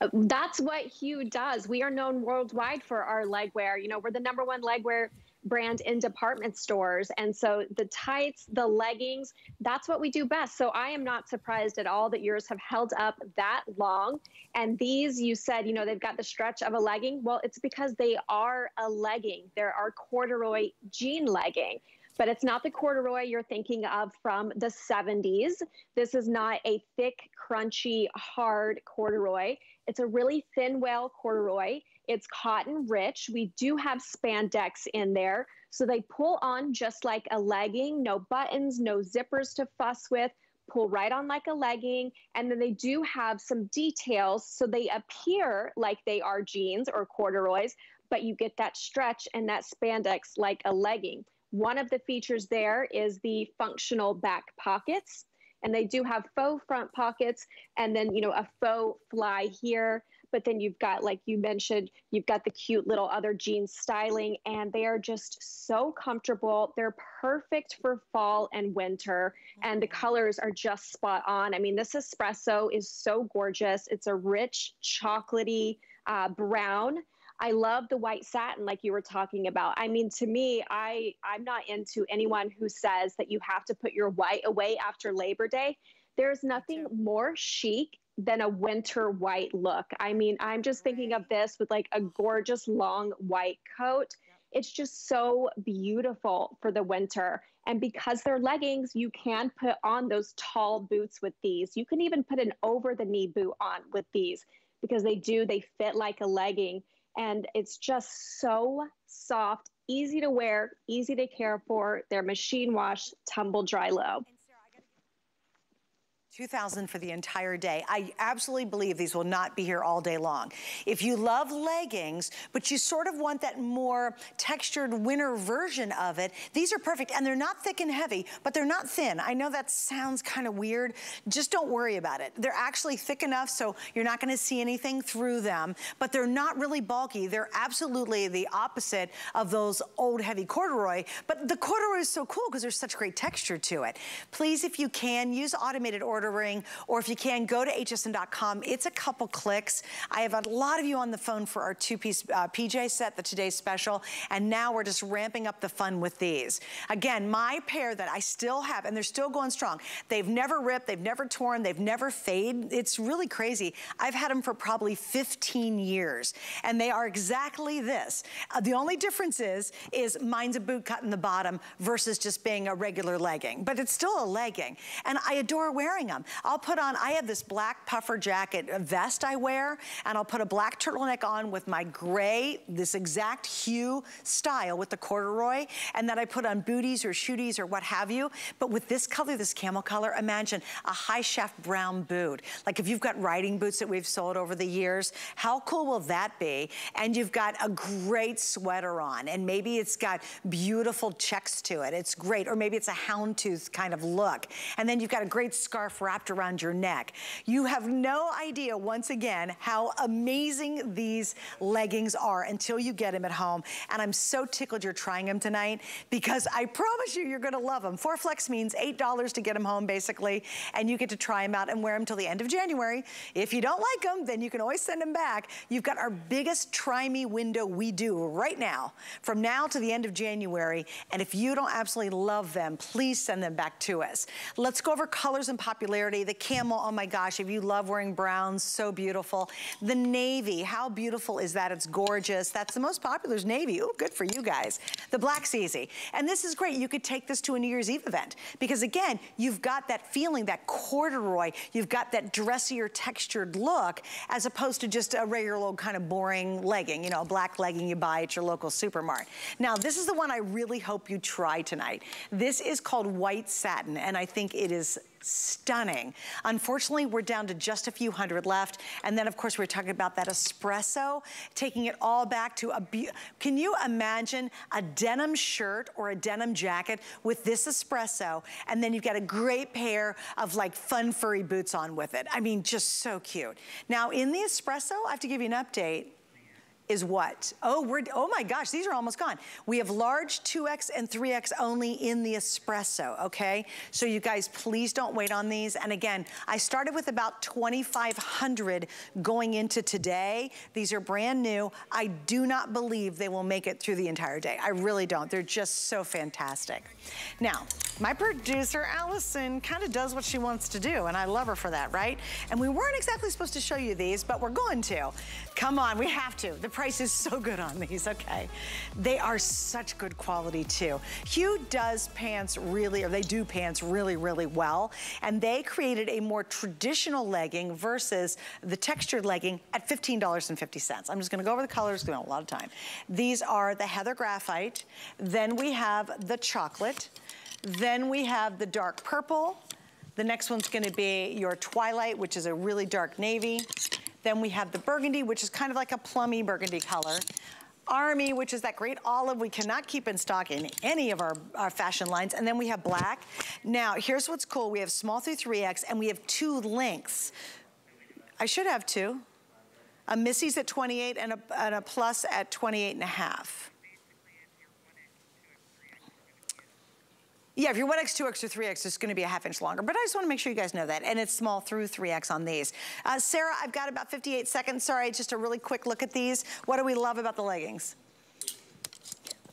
Uh, that's what Hue does. We are known worldwide for our legwear. You know, we're the number one legwear brand in department stores. And so the tights, the leggings, that's what we do best. So I am not surprised at all that yours have held up that long. And these, you said, you know, they've got the stretch of a legging. Well, it's because they are a legging. They're our corduroy jean legging but it's not the corduroy you're thinking of from the 70s. This is not a thick, crunchy, hard corduroy. It's a really thin wale corduroy. It's cotton rich. We do have spandex in there. So they pull on just like a legging, no buttons, no zippers to fuss with, pull right on like a legging. And then they do have some details. So they appear like they are jeans or corduroys, but you get that stretch and that spandex like a legging. One of the features there is the functional back pockets. And they do have faux front pockets and then, you know, a faux fly here. But then you've got like you mentioned you've got the cute little other jeans styling and they are just so comfortable. They're perfect for fall and winter and the colors are just spot on. I mean this espresso is so gorgeous. It's a rich chocolatey uh, brown I love the white satin like you were talking about. I mean, to me, I I'm not into anyone who says that you have to put your white away after Labor Day. There's nothing more chic than a winter white look. I mean, I'm just thinking of this with like a gorgeous long white coat. It's just so beautiful for the winter. And because they're leggings, you can put on those tall boots with these. You can even put an over the knee boot on with these because they do, they fit like a legging. And it's just so soft, easy to wear, easy to care for. They're machine wash, tumble dry low. 2000 for the entire day. I absolutely believe these will not be here all day long. If you love leggings, but you sort of want that more textured winter version of it, these are perfect. And they're not thick and heavy, but they're not thin. I know that sounds kind of weird. Just don't worry about it. They're actually thick enough so you're not gonna see anything through them, but they're not really bulky. They're absolutely the opposite of those old heavy corduroy. But the corduroy is so cool because there's such great texture to it. Please, if you can, use automated order ordering, or if you can, go to hsn.com. It's a couple clicks. I have a lot of you on the phone for our two-piece uh, PJ set, the today's special, and now we're just ramping up the fun with these. Again, my pair that I still have, and they're still going strong. They've never ripped, they've never torn, they've never faded. It's really crazy. I've had them for probably 15 years, and they are exactly this. Uh, the only difference is, is mine's a boot cut in the bottom versus just being a regular legging, but it's still a legging. And I adore wearing them them. I'll put on, I have this black puffer jacket vest I wear, and I'll put a black turtleneck on with my gray, this exact hue style with the corduroy, and then I put on booties or shooties or what have you. But with this color, this camel color, imagine a high shaft brown boot. Like if you've got riding boots that we've sold over the years, how cool will that be? And you've got a great sweater on, and maybe it's got beautiful checks to it. It's great. Or maybe it's a houndstooth kind of look. And then you've got a great scarf wrapped around your neck. You have no idea, once again, how amazing these leggings are until you get them at home. And I'm so tickled you're trying them tonight because I promise you, you're gonna love them. Four flex means $8 to get them home, basically, and you get to try them out and wear them till the end of January. If you don't like them, then you can always send them back. You've got our biggest try me window we do right now, from now to the end of January. And if you don't absolutely love them, please send them back to us. Let's go over colors and popularity popularity. The camel, oh my gosh, if you love wearing browns, so beautiful. The navy, how beautiful is that? It's gorgeous. That's the most popular is navy. Oh, good for you guys. The black's easy. And this is great. You could take this to a New Year's Eve event because again, you've got that feeling, that corduroy, you've got that dressier textured look as opposed to just a regular old kind of boring legging, you know, a black legging you buy at your local supermarket. Now, this is the one I really hope you try tonight. This is called white satin and I think it is stunning. Unfortunately, we're down to just a few hundred left. And then, of course, we're talking about that espresso, taking it all back to a, can you imagine a denim shirt or a denim jacket with this espresso, and then you've got a great pair of like fun furry boots on with it. I mean, just so cute. Now, in the espresso, I have to give you an update is what? Oh, we're, oh my gosh, these are almost gone. We have large 2X and 3X only in the espresso, okay? So you guys, please don't wait on these. And again, I started with about 2,500 going into today. These are brand new. I do not believe they will make it through the entire day. I really don't. They're just so fantastic. Now, my producer, Allison, kind of does what she wants to do, and I love her for that, right? And we weren't exactly supposed to show you these, but we're going to. Come on, we have to. The price is so good on these, okay? They are such good quality too. Hue does pants really, or they do pants really, really well. And they created a more traditional legging versus the textured legging at $15.50. I'm just gonna go over the colors, we don't have a lot of time. These are the Heather Graphite. Then we have the chocolate. Then we have the dark purple. The next one's gonna be your Twilight, which is a really dark navy. Then we have the burgundy, which is kind of like a plummy burgundy color. Army, which is that great olive we cannot keep in stock in any of our, our, fashion lines. And then we have black. Now, here's what's cool. We have small through 3X and we have two lengths. I should have two. A Missy's at 28 and a, and a plus at 28 and a half. Yeah, if you're 1X, 2X, or 3X, it's gonna be a half inch longer. But I just wanna make sure you guys know that. And it's small through 3X on these. Uh, Sarah, I've got about 58 seconds. Sorry, just a really quick look at these. What do we love about the leggings?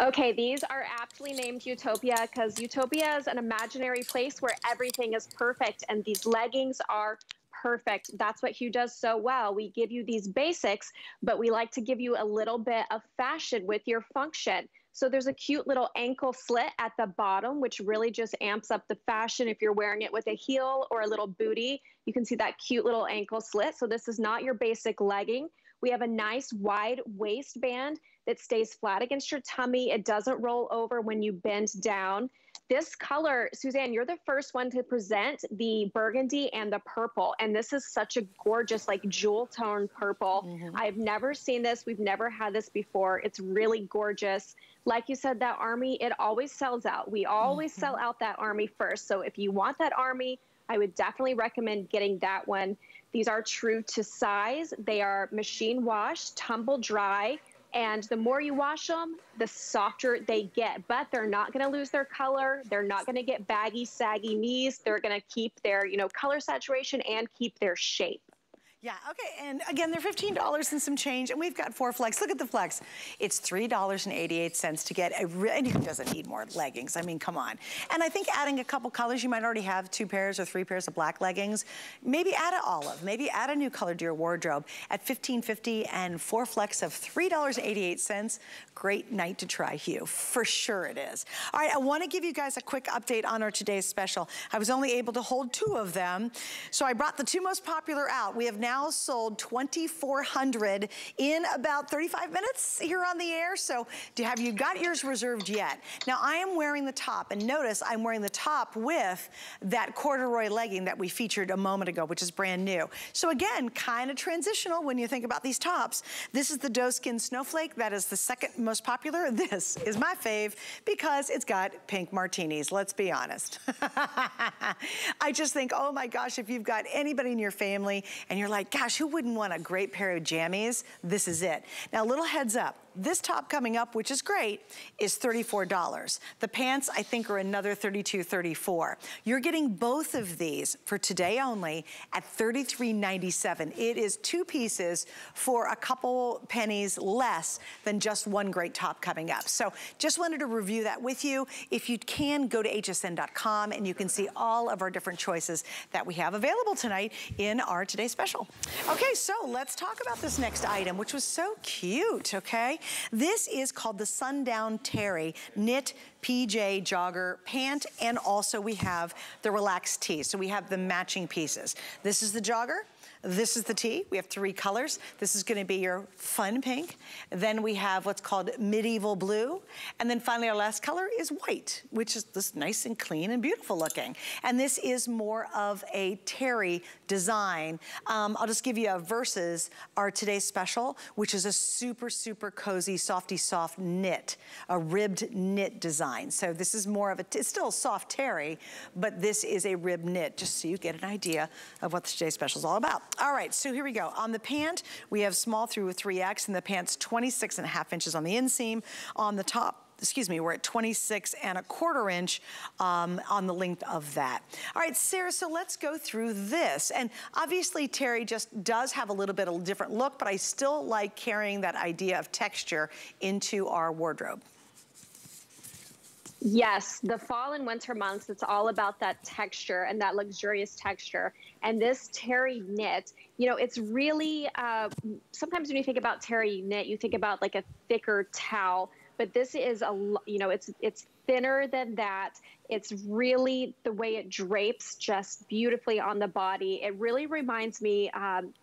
Okay, these are aptly named Utopia because Utopia is an imaginary place where everything is perfect and these leggings are perfect. That's what Hue does so well. We give you these basics, but we like to give you a little bit of fashion with your function. So there's a cute little ankle slit at the bottom, which really just amps up the fashion. If you're wearing it with a heel or a little booty, you can see that cute little ankle slit. So this is not your basic legging. We have a nice wide waistband that stays flat against your tummy. It doesn't roll over when you bend down. This color, Suzanne, you're the first one to present the burgundy and the purple. And this is such a gorgeous, like jewel tone purple. Mm-hmm. I've never seen this. We've never had this before. It's really gorgeous. Like you said, that army, it always sells out. We always mm-hmm. sell out that army first. So if you want that army, I would definitely recommend getting that one. These are true to size. They are machine washed, tumble dry. And the more you wash them, the softer they get. But they're not going to lose their color. They're not going to get baggy, saggy knees. They're going to keep their, you know, color saturation and keep their shape. Yeah, okay, and again, they're $15 and some change, and we've got four flex. Look at the flex. It's $3.88 to get a, and who doesn't need more leggings? I mean, come on. And I think adding a couple colors, you might already have two pairs or three pairs of black leggings. Maybe add an olive, maybe add a new color to your wardrobe at $15.50 and four flex of $3.88. Great night to try Hue, for sure it is. All right, I wanna give you guys a quick update on our today's special. I was only able to hold two of them, so I brought the two most popular out. We have now now sold 2,400 in about 35 minutes here on the air. So do, have you got yours reserved yet? Now I am wearing the top and notice I'm wearing the top with that corduroy legging that we featured a moment ago, which is brand new. So again, kind of transitional when you think about these tops. This is the doe skin snowflake. That is the second most popular. This is my fave because it's got pink martinis. Let's be honest. I just think, oh my gosh, if you've got anybody in your family and you're like, like, gosh, who wouldn't want a great pair of jammies? This is it. Now, little heads up. This top coming up, which is great, is $34. The pants, I think, are another $32, $34. You're getting both of these for today only at $33.97. It is two pieces for a couple pennies less than just one great top coming up. So just wanted to review that with you. If you can, go to hsn.com and you can see all of our different choices that we have available tonight in our Today Special. Okay, so let's talk about this next item, which was so cute, okay? This is called the Sundown Terry Knit PJ Jogger Pant, and also we have the Relaxed Tee. So we have the matching pieces. This is the jogger. This is the tee. We have three colors. This is gonna be your fun pink. Then we have what's called medieval blue. And then finally our last color is white, which is this nice and clean and beautiful looking. And this is more of a terry design. Um, I'll just give you a versus our today's special, which is a super, super cozy, softy soft knit, a ribbed knit design. So this is more of a, it's still soft terry, but this is a rib knit, just so you get an idea of what today's special is all about. All right, so here we go. On the pant, we have small through 3X, and the pant's 26 and a half inches on the inseam. On the top, excuse me, we're at 26 and a quarter inch um, on the length of that. All right, Sarah, so let's go through this. And obviously Terry just does have a little bit of a different look, but I still like carrying that idea of texture into our wardrobe. Yes, the fall and winter months, it's all about that texture and that luxurious texture. And this terry knit, you know, it's really, uh, sometimes when you think about terry knit, you think about like a thicker towel, but this is a, you know, it's, it's thinner than that. It's really the way it drapes just beautifully on the body. It really reminds me, um,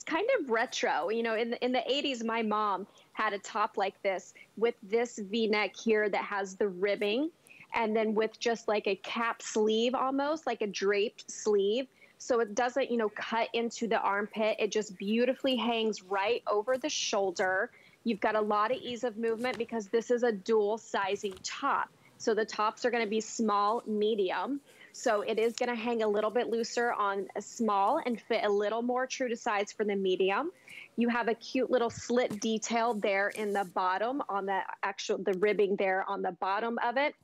it's kind of retro. You know, in the, in the 80s, my mom had a top like this with this v-neck here that has the ribbing and then with just like a cap sleeve almost like a draped sleeve. So it doesn't you know cut into the armpit. It just beautifully hangs right over the shoulder. You've got a lot of ease of movement because this is a dual sizing top. So the tops are going to be small medium so it is going to hang a little bit looser on a small and fit a little more true to size for the medium you have a cute little slit detail there in the bottom on the actual, the ribbing there on the bottom of it.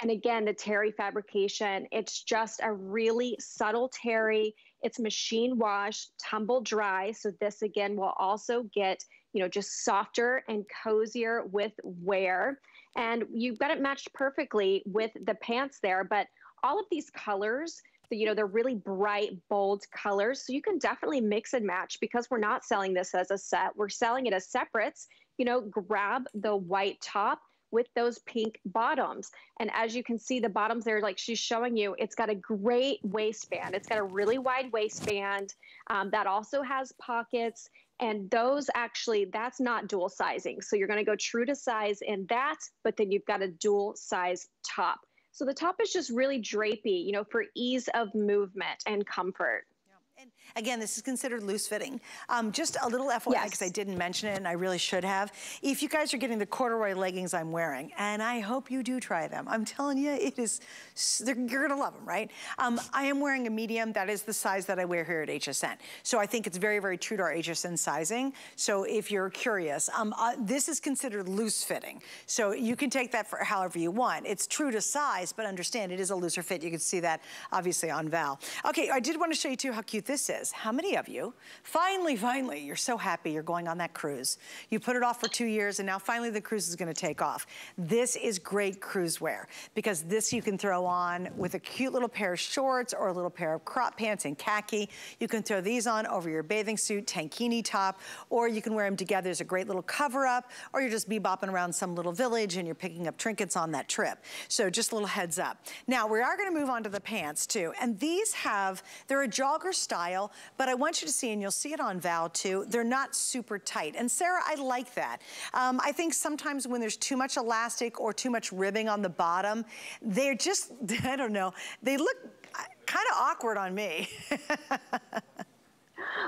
And again, the terry fabrication, it's just a really subtle terry. It's machine wash, tumble dry. So this again will also get, you know, just softer and cozier with wear. And you've got it matched perfectly with the pants there. But all of these colors, you know, they're really bright, bold colors. So you can definitely mix and match because we're not selling this as a set. We're selling it as separates. You know, grab the white top with those pink bottoms. And as you can see, the bottoms there, like she's showing you, it's got a great waistband. It's got a really wide waistband um, that also has pockets. And those actually, that's not dual sizing. So you're going to go true to size in that, but then you've got a dual size top. So the top is just really drapey, you know, for ease of movement and comfort. And again, this is considered loose fitting. Um, just a little FYI, because yes. I didn't mention it and I really should have. If you guys are getting the corduroy leggings I'm wearing, and I hope you do try them, I'm telling you, it is, you're gonna love them, right? Um, I am wearing a medium, that is the size that I wear here at HSN. So I think it's very, very true to our HSN sizing. So if you're curious, um, uh, this is considered loose fitting. So you can take that for however you want. It's true to size, but understand it is a looser fit. You can see that obviously on Val. Okay, I did want to show you too how cute this is. How many of you, finally, finally, you're so happy you're going on that cruise. You put it off for two years and now finally the cruise is gonna take off. This is great cruise wear because this you can throw on with a cute little pair of shorts or a little pair of crop pants in khaki. You can throw these on over your bathing suit, tankini top, or you can wear them together as a great little cover up, or you're just bebopping around some little village and you're picking up trinkets on that trip. So just a little heads up. Now we are gonna move on to the pants too. And these have, they're a jogger style, but I want you to see, and you'll see it on Val too, they're not super tight. And Sarah, I like that. Um, I think sometimes when there's too much elastic or too much ribbing on the bottom, they're just, I don't know, they look uh, kind of awkward on me.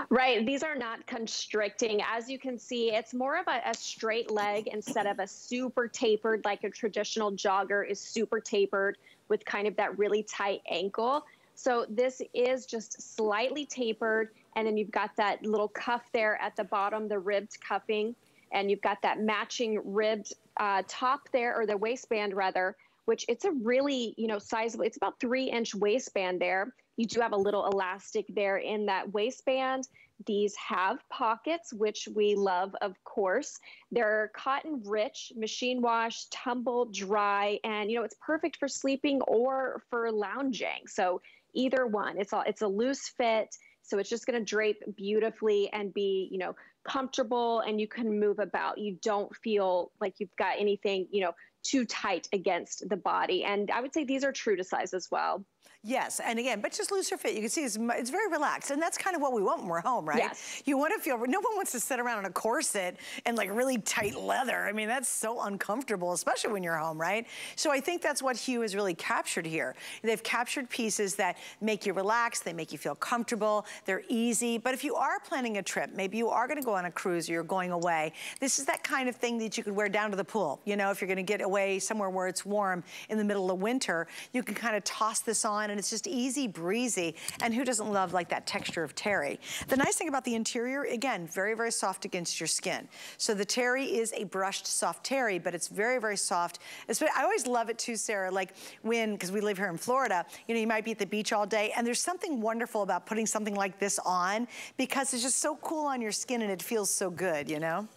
Right, these are not constricting. As you can see, it's more of a, a, straight leg instead of a super tapered, like a traditional jogger is super tapered with kind of that really tight ankle. So this is just slightly tapered. And then you've got that little cuff there at the bottom, the ribbed cuffing. And you've got that matching ribbed uh, top there, or the waistband rather, which it's a really, you know, sizable, it's about three inch waistband there. You do have a little elastic there in that waistband. These have pockets, which we love, of course. They're cotton rich, machine wash, tumble dry, and you know, it's perfect for sleeping or for lounging. So either one. It's all it's a loose fit, so it's just going to drape beautifully and be, you know, comfortable and you can move about. You don't feel like you've got anything, you know, too tight against the body. And I would say these are true to size as well. Yes, and again, but just looser fit. You can see it's, it's, very relaxed, and that's kind of what we want when we're home, right? Yes. You want to feel, no one wants to sit around in a corset and like really tight leather. I mean, that's so uncomfortable, especially when you're home, right? So I think that's what Hue has really captured here. They've captured pieces that make you relax, they make you feel comfortable, they're easy, but if you are planning a trip, maybe you are gonna go on a cruise or you're going away, this is that kind of thing that you could wear down to the pool. You know, if you're gonna get away somewhere where it's warm in the middle of winter, you can kind of toss this on and it's just easy breezy. And who doesn't love like that texture of terry? The nice thing about the interior, again, very, very soft against your skin. So the terry is a brushed soft terry, but it's very, very soft. I always love it too, Sarah, like when, because we live here in Florida, you know, you might be at the beach all day and there's something wonderful about putting something like this on because it's just so cool on your skin and it feels so good, you know?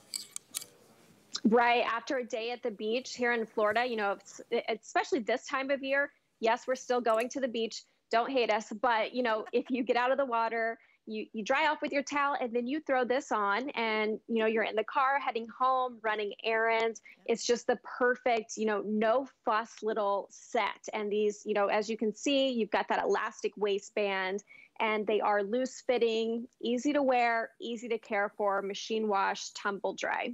Right. After a day at the beach here in Florida, you know, especially this time of year, yes, we're still going to the beach. Don't hate us. But, you know, if you get out of the water, you, you dry off with your towel and then you throw this on and you know you're in the car heading home running errands it's just the perfect you know no fuss little set and these you know as you can see you've got that elastic waistband and they are loose fitting easy to wear easy to care for machine wash tumble dry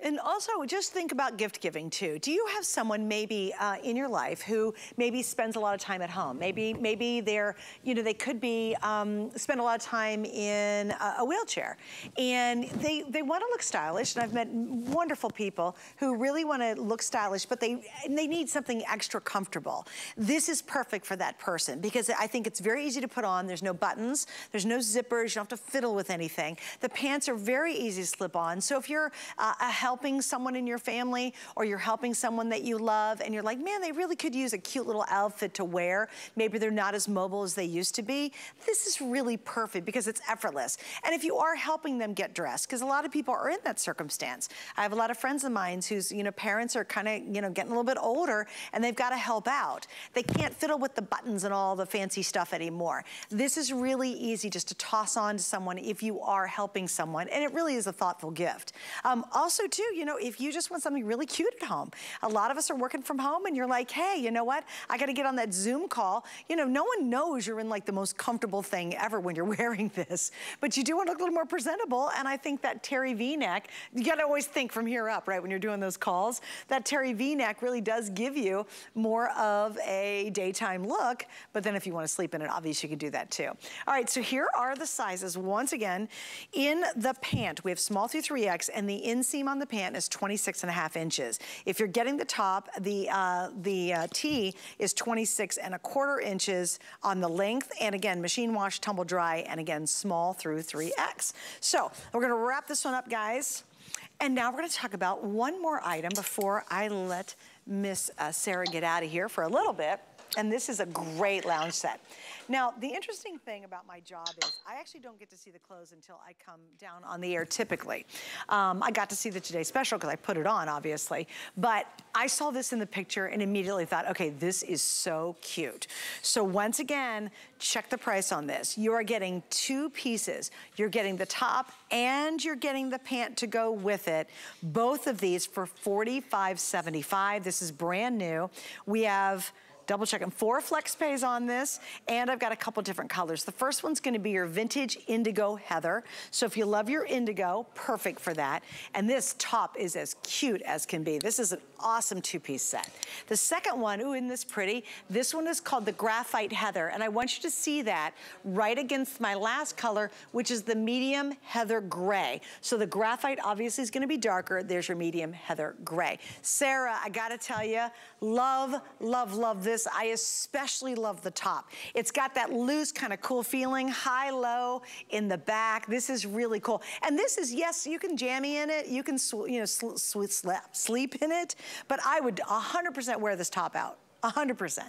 and also, just think about gift giving too. Do you have someone maybe uh, in your life who maybe spends a lot of time at home? Maybe maybe they're, you know, they could be um, spend a lot of time in a, a wheelchair, and they they want to look stylish. And I've met wonderful people who really want to look stylish, but they they need something extra comfortable. This is perfect for that person because I think it's very easy to put on. There's no buttons, there's no zippers. You don't have to fiddle with anything. The pants are very easy to slip on. So if you're uh, a helping someone in your family or you're helping someone that you love and you're like, man, they really could use a cute little outfit to wear. Maybe they're not as mobile as they used to be. This is really perfect because it's effortless. And if you are helping them get dressed, because a lot of people are in that circumstance. I have a lot of friends of mine whose, you know, parents are kind of, you know, getting a little bit older and they've got to help out. They can't fiddle with the buttons and all the fancy stuff anymore. This is really easy just to toss on to someone if you are helping someone. And it really is a thoughtful gift. Um, also, too, you know, if you just want something really cute at home. A lot of us are working from home and you're like, hey, you know what? I gotta get on that Zoom call. You know, no one knows you're in like the most comfortable thing ever when you're wearing this, but you do want to look a little more presentable. And I think that Terry V-neck, you gotta always think from here up, right? When you're doing those calls, that Terry V-neck really does give you more of a daytime look. But then if you want to sleep in it, obviously you can do that too. All right, so here are the sizes. Once again, in the pant, we have small through 3X and the inseam on the pant is 26 and a half inches. If you're getting the top, the, uh, the uh, T is 26 and a quarter inches on the length. And again, machine wash, tumble dry, and again, small through 3X. So we're gonna wrap this one up, guys. And now we're gonna talk about one more item before I let Miss uh, Sarah get out of here for a little bit. And this is a great lounge set. Now, the interesting thing about my job is I actually don't get to see the clothes until I come down on the air typically. Um, I got to see the Today Special because I put it on, obviously. But I saw this in the picture and immediately thought, okay, this is so cute. So once again, check the price on this. You are getting two pieces. You're getting the top and you're getting the pant to go with it. Both of these for $45.75. This is brand new. We have double checking. Four flex pays on this, and I've got a couple different colors. The first one's gonna be your vintage indigo heather. So if you love your indigo, perfect for that. And this top is as cute as can be. This is an awesome two-piece set. The second one, ooh, isn't this pretty? This one is called the graphite heather, and I want you to see that right against my last color, which is the medium heather gray. So the graphite obviously is gonna be darker. There's your medium heather gray. Sarah, I gotta tell you, love, love, love this this, I especially love the top. It's got that loose kind of cool feeling, high-low in the back. This is really cool. And this is, yes, you can jammy in it. You can, you know, sl sl sleep in it. But I would 100% wear this top out, 100%.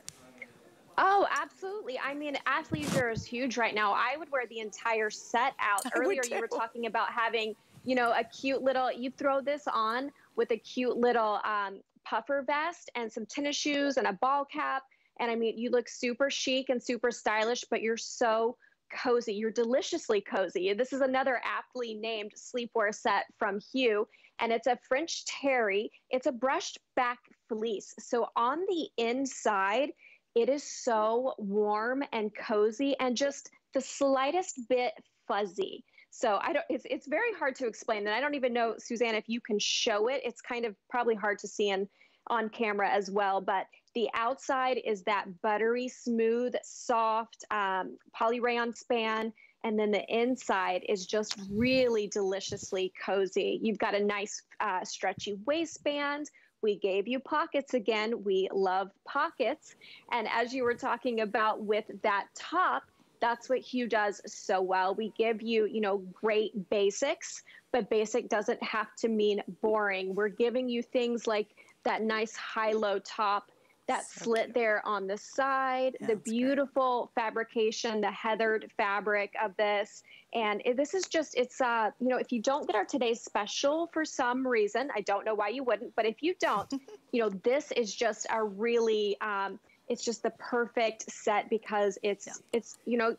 Oh, absolutely. I mean, athleisure is huge right now. I would wear the entire set out. Earlier, you were talking about having, you know, a cute little, you throw this on with a cute little um, puffer vest and some tennis shoes and a ball cap. And I mean, you look super chic and super stylish, but you're so cozy. You're deliciously cozy. This is another aptly named sleepwear set from Hue, and it's a French terry. It's a brushed back fleece. So on the inside, it is so warm and cozy and just the slightest bit fuzzy. So I don't. It's it's very hard to explain, and I don't even know, Suzanne, if you can show it. It's kind of probably hard to see in on camera as well. But the outside is that buttery smooth, soft um, poly rayon span. And then the inside is just really deliciously cozy. You've got a nice uh, stretchy waistband. We gave you pockets again. We love pockets. And as you were talking about with that top, that's what Hue does so well. We give you, you know, great basics, but basic doesn't have to mean boring. We're giving you things like that nice high-low top, that so slit cute. there on the side, yeah, the beautiful fabrication, the heathered fabric of this. And this is just, it's, uh, you know, if you don't get our today's special for some reason, I don't know why you wouldn't, but if you don't, you know, this is just a really, um, it's just the perfect set because it's yeah. it's you know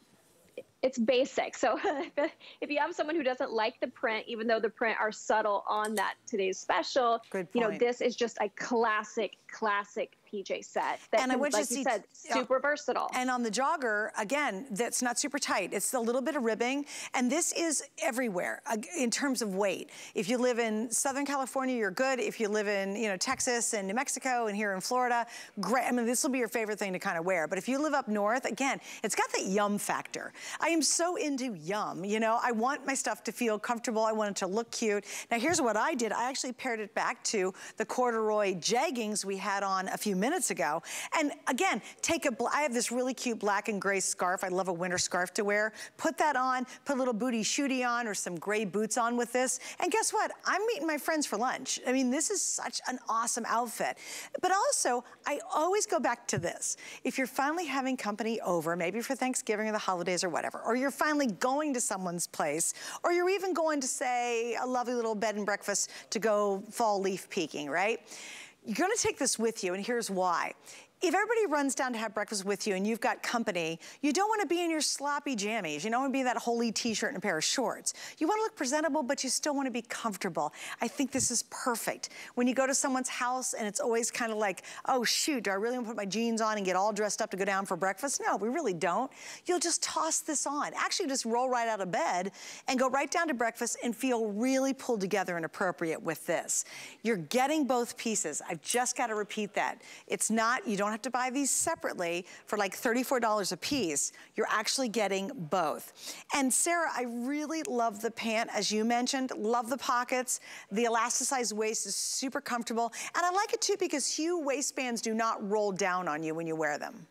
it's basic. So if you have someone who doesn't like the print, even though the print are subtle on that today's special, you know, this is just a classic, classic PJ set. That and can, I want like you, you said, super uh, versatile. And on the jogger, again, that's not super tight. It's a little bit of ribbing. And this is everywhere uh, in terms of weight. If you live in Southern California, you're good. If you live in, you know, Texas and New Mexico and here in Florida, great. I mean, this will be your favorite thing to kind of wear. But if you live up north, again, it's got that yum factor. I am so into yum, you know. I want my stuff to feel comfortable. I want it to look cute. Now, here's what I did. I actually paired it back to the corduroy jeggings we had on a few minutes ago. And again, take a, I have this really cute black and gray scarf. I love a winter scarf to wear. Put that on, put a little booty shooty on or some gray boots on with this. And guess what? I'm meeting my friends for lunch. I mean, this is such an awesome outfit. But also, I always go back to this. If you're finally having company over, maybe for Thanksgiving or the holidays or whatever, or you're finally going to someone's place, or you're even going to say a lovely little bed and breakfast to go fall leaf peeking, right? You're gonna take this with you, and here's why. If everybody runs down to have breakfast with you and you've got company, you don't wanna be in your sloppy jammies. You don't wanna be in that holey t-shirt and a pair of shorts. You wanna look presentable, but you still wanna be comfortable. I think this is perfect. When you go to someone's house and it's always kind of like, oh shoot, do I really wanna put my jeans on and get all dressed up to go down for breakfast? No, we really don't. You'll just toss this on. Actually, just roll right out of bed and go right down to breakfast and feel really pulled together and appropriate with this. You're getting both pieces. I've just gotta repeat that. It's not, you don't have to buy these separately for like $34 a piece. You're actually getting both. And Sarah, I really love the pant, as you mentioned, love the pockets. The elasticized waist is super comfortable. And I like it too because Hue waistbands do not roll down on you when you wear them.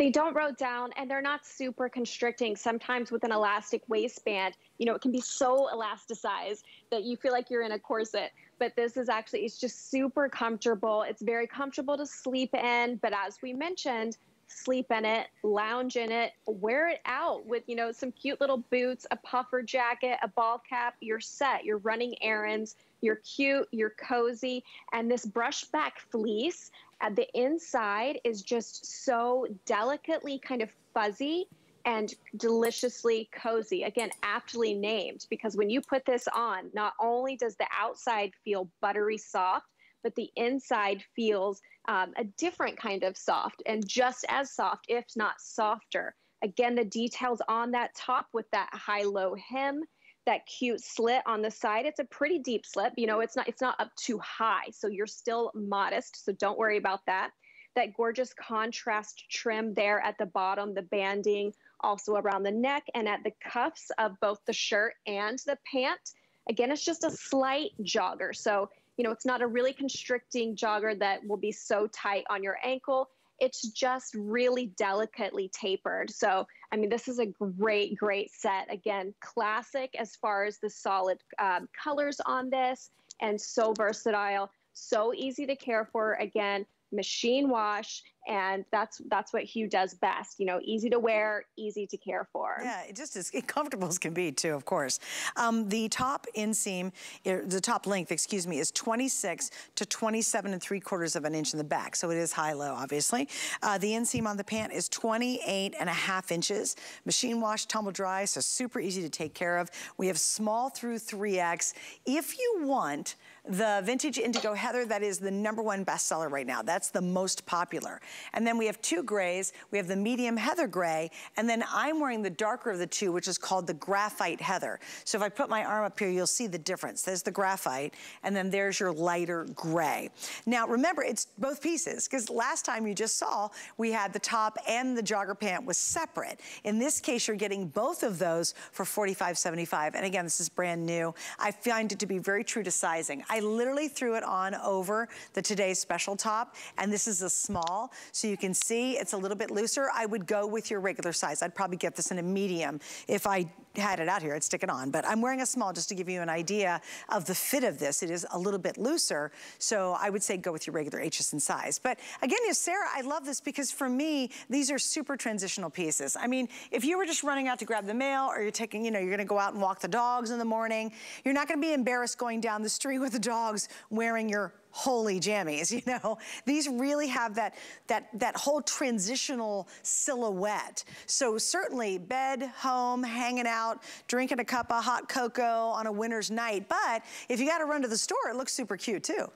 They don't roll down and they're not super constricting. Sometimes with an elastic waistband, you know, it can be so elasticized that you feel like you're in a corset. But this is actually, it's just super comfortable. It's very comfortable to sleep in. But as we mentioned, sleep in it, lounge in it, wear it out with, you know, some cute little boots, a puffer jacket, a ball cap, you're set. You're running errands, you're cute, you're cozy. And this brush back fleece at the inside is just so delicately kind of fuzzy and deliciously cozy. Again, aptly named because when you put this on, not only does the outside feel buttery soft, but the inside feels um, a different kind of soft and just as soft, if not softer. Again, the details on that top with that high-low hem that cute slit on the side. It's a pretty deep slit. You know, it's not it's not up too high, so you're still modest. So don't worry about that. That gorgeous contrast trim there at the bottom, the banding also around the neck and at the cuffs of both the shirt and the pant. Again, it's just a slight jogger. So, you know, it's not a really constricting jogger that will be so tight on your ankle. It's just really delicately tapered. So, I mean, this is a great, great set. Again, classic as far as the solid um, colors on this and so versatile, so easy to care for. Again, machine wash and that's that's what Hue does best. You know, easy to wear, easy to care for. Yeah, it just as comfortable as can be too, of course. Um, the top inseam, er, the top length, excuse me, is 26 to 27 and three quarters of an inch in the back, so it is high-low, obviously. Uh, the inseam on the pant is 28 and a half inches. Machine wash, tumble dry, so super easy to take care of. We have small through 3X. If you want the vintage indigo heather, that is the number one bestseller right now. That's the most popular. And then we have two grays. We have the medium heather gray, and then I'm wearing the darker of the two, which is called the graphite heather. So if I put my arm up here, you'll see the difference. There's the graphite, and then there's your lighter gray. Now remember, it's both pieces, because last time you just saw, we had the top and the jogger pant was separate. In this case, you're getting both of those for $45.75. And again, this is brand new. I find it to be very true to sizing. I literally threw it on over the today's special top, and this is a small. So you can see it's a little bit looser. I would go with your regular size. I'd probably get this in a medium if I had it out here, I'd stick it on. But I'm wearing a small just to give you an idea of the fit of this. It is a little bit looser, so I would say go with your regular HSN size. But again, Sarah, I love this because for me, these are super transitional pieces. I mean, if you were just running out to grab the mail or you're taking, you know, you're gonna go out and walk the dogs in the morning, you're not gonna be embarrassed going down the street with the dogs wearing your holey jammies, you know? These really have that, that, that whole transitional silhouette. So certainly bed, home, hanging out, drinking a cup of hot cocoa on a winter's night. But if you gotta run to the store, it looks super cute too.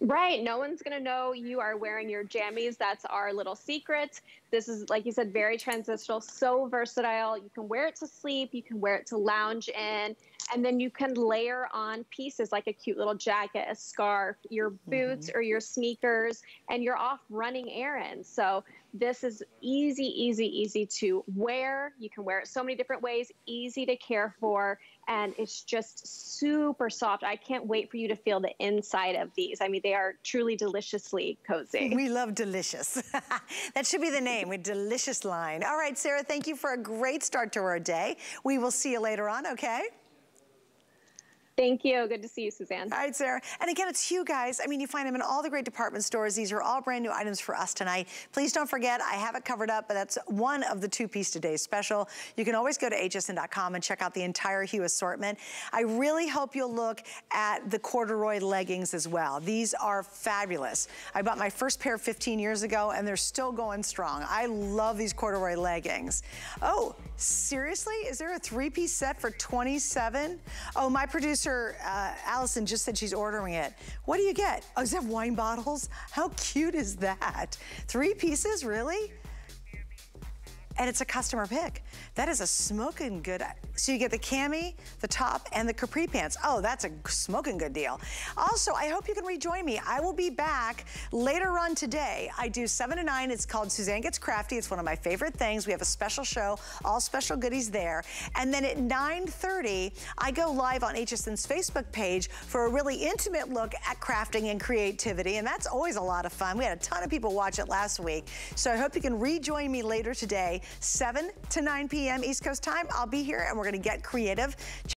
Right. No one's going to know you are wearing your jammies. That's our little secret. This is, like you said, very transitional, so versatile. You can wear it to sleep. You can wear it to lounge in. And then you can layer on pieces like a cute little jacket, a scarf, your boots mm -hmm. or your sneakers, and you're off running errands. So this is easy, easy, easy to wear. You can wear it so many different ways, easy to care for, and it's just super soft. I can't wait for you to feel the inside of these. I mean, they are truly deliciously cozy. We love delicious. that should be the name, a delicious line. All right, Sarah, thank you for a great start to our day. We will see you later on, okay? Thank you. Good to see you, Suzanne. All right, Sarah. And again, it's Hue, guys. I mean, you find them in all the great department stores. These are all brand new items for us tonight. Please don't forget, I have it covered up, but that's one of the two-piece today's special. You can always go to hsn.com and check out the entire Hue assortment. I really hope you'll look at the corduroy leggings as well. These are fabulous. I bought my first pair 15 years ago, and they're still going strong. I love these corduroy leggings. Oh, seriously? Is there a three-piece set for 27? Oh, my producer producer, uh, Allison, just said she's ordering it. What do you get? Oh, it have wine bottles? How cute is that? Three pieces, really? And it's a customer pick. That is a smoking good. So you get the cami, the top, and the capri pants. Oh, that's a smoking good deal. Also, I hope you can rejoin me. I will be back later on today. I do 7 to 9. It's called Suzanne Gets Crafty. It's one of my favorite things. We have a special show, all special goodies there. And then at 9.30, I go live on HSN's Facebook page for a really intimate look at crafting and creativity. And that's always a lot of fun. We had a ton of people watch it last week. So I hope you can rejoin me later today, 7 to 9 p.m. East Coast time. I'll be here and we're going to get creative.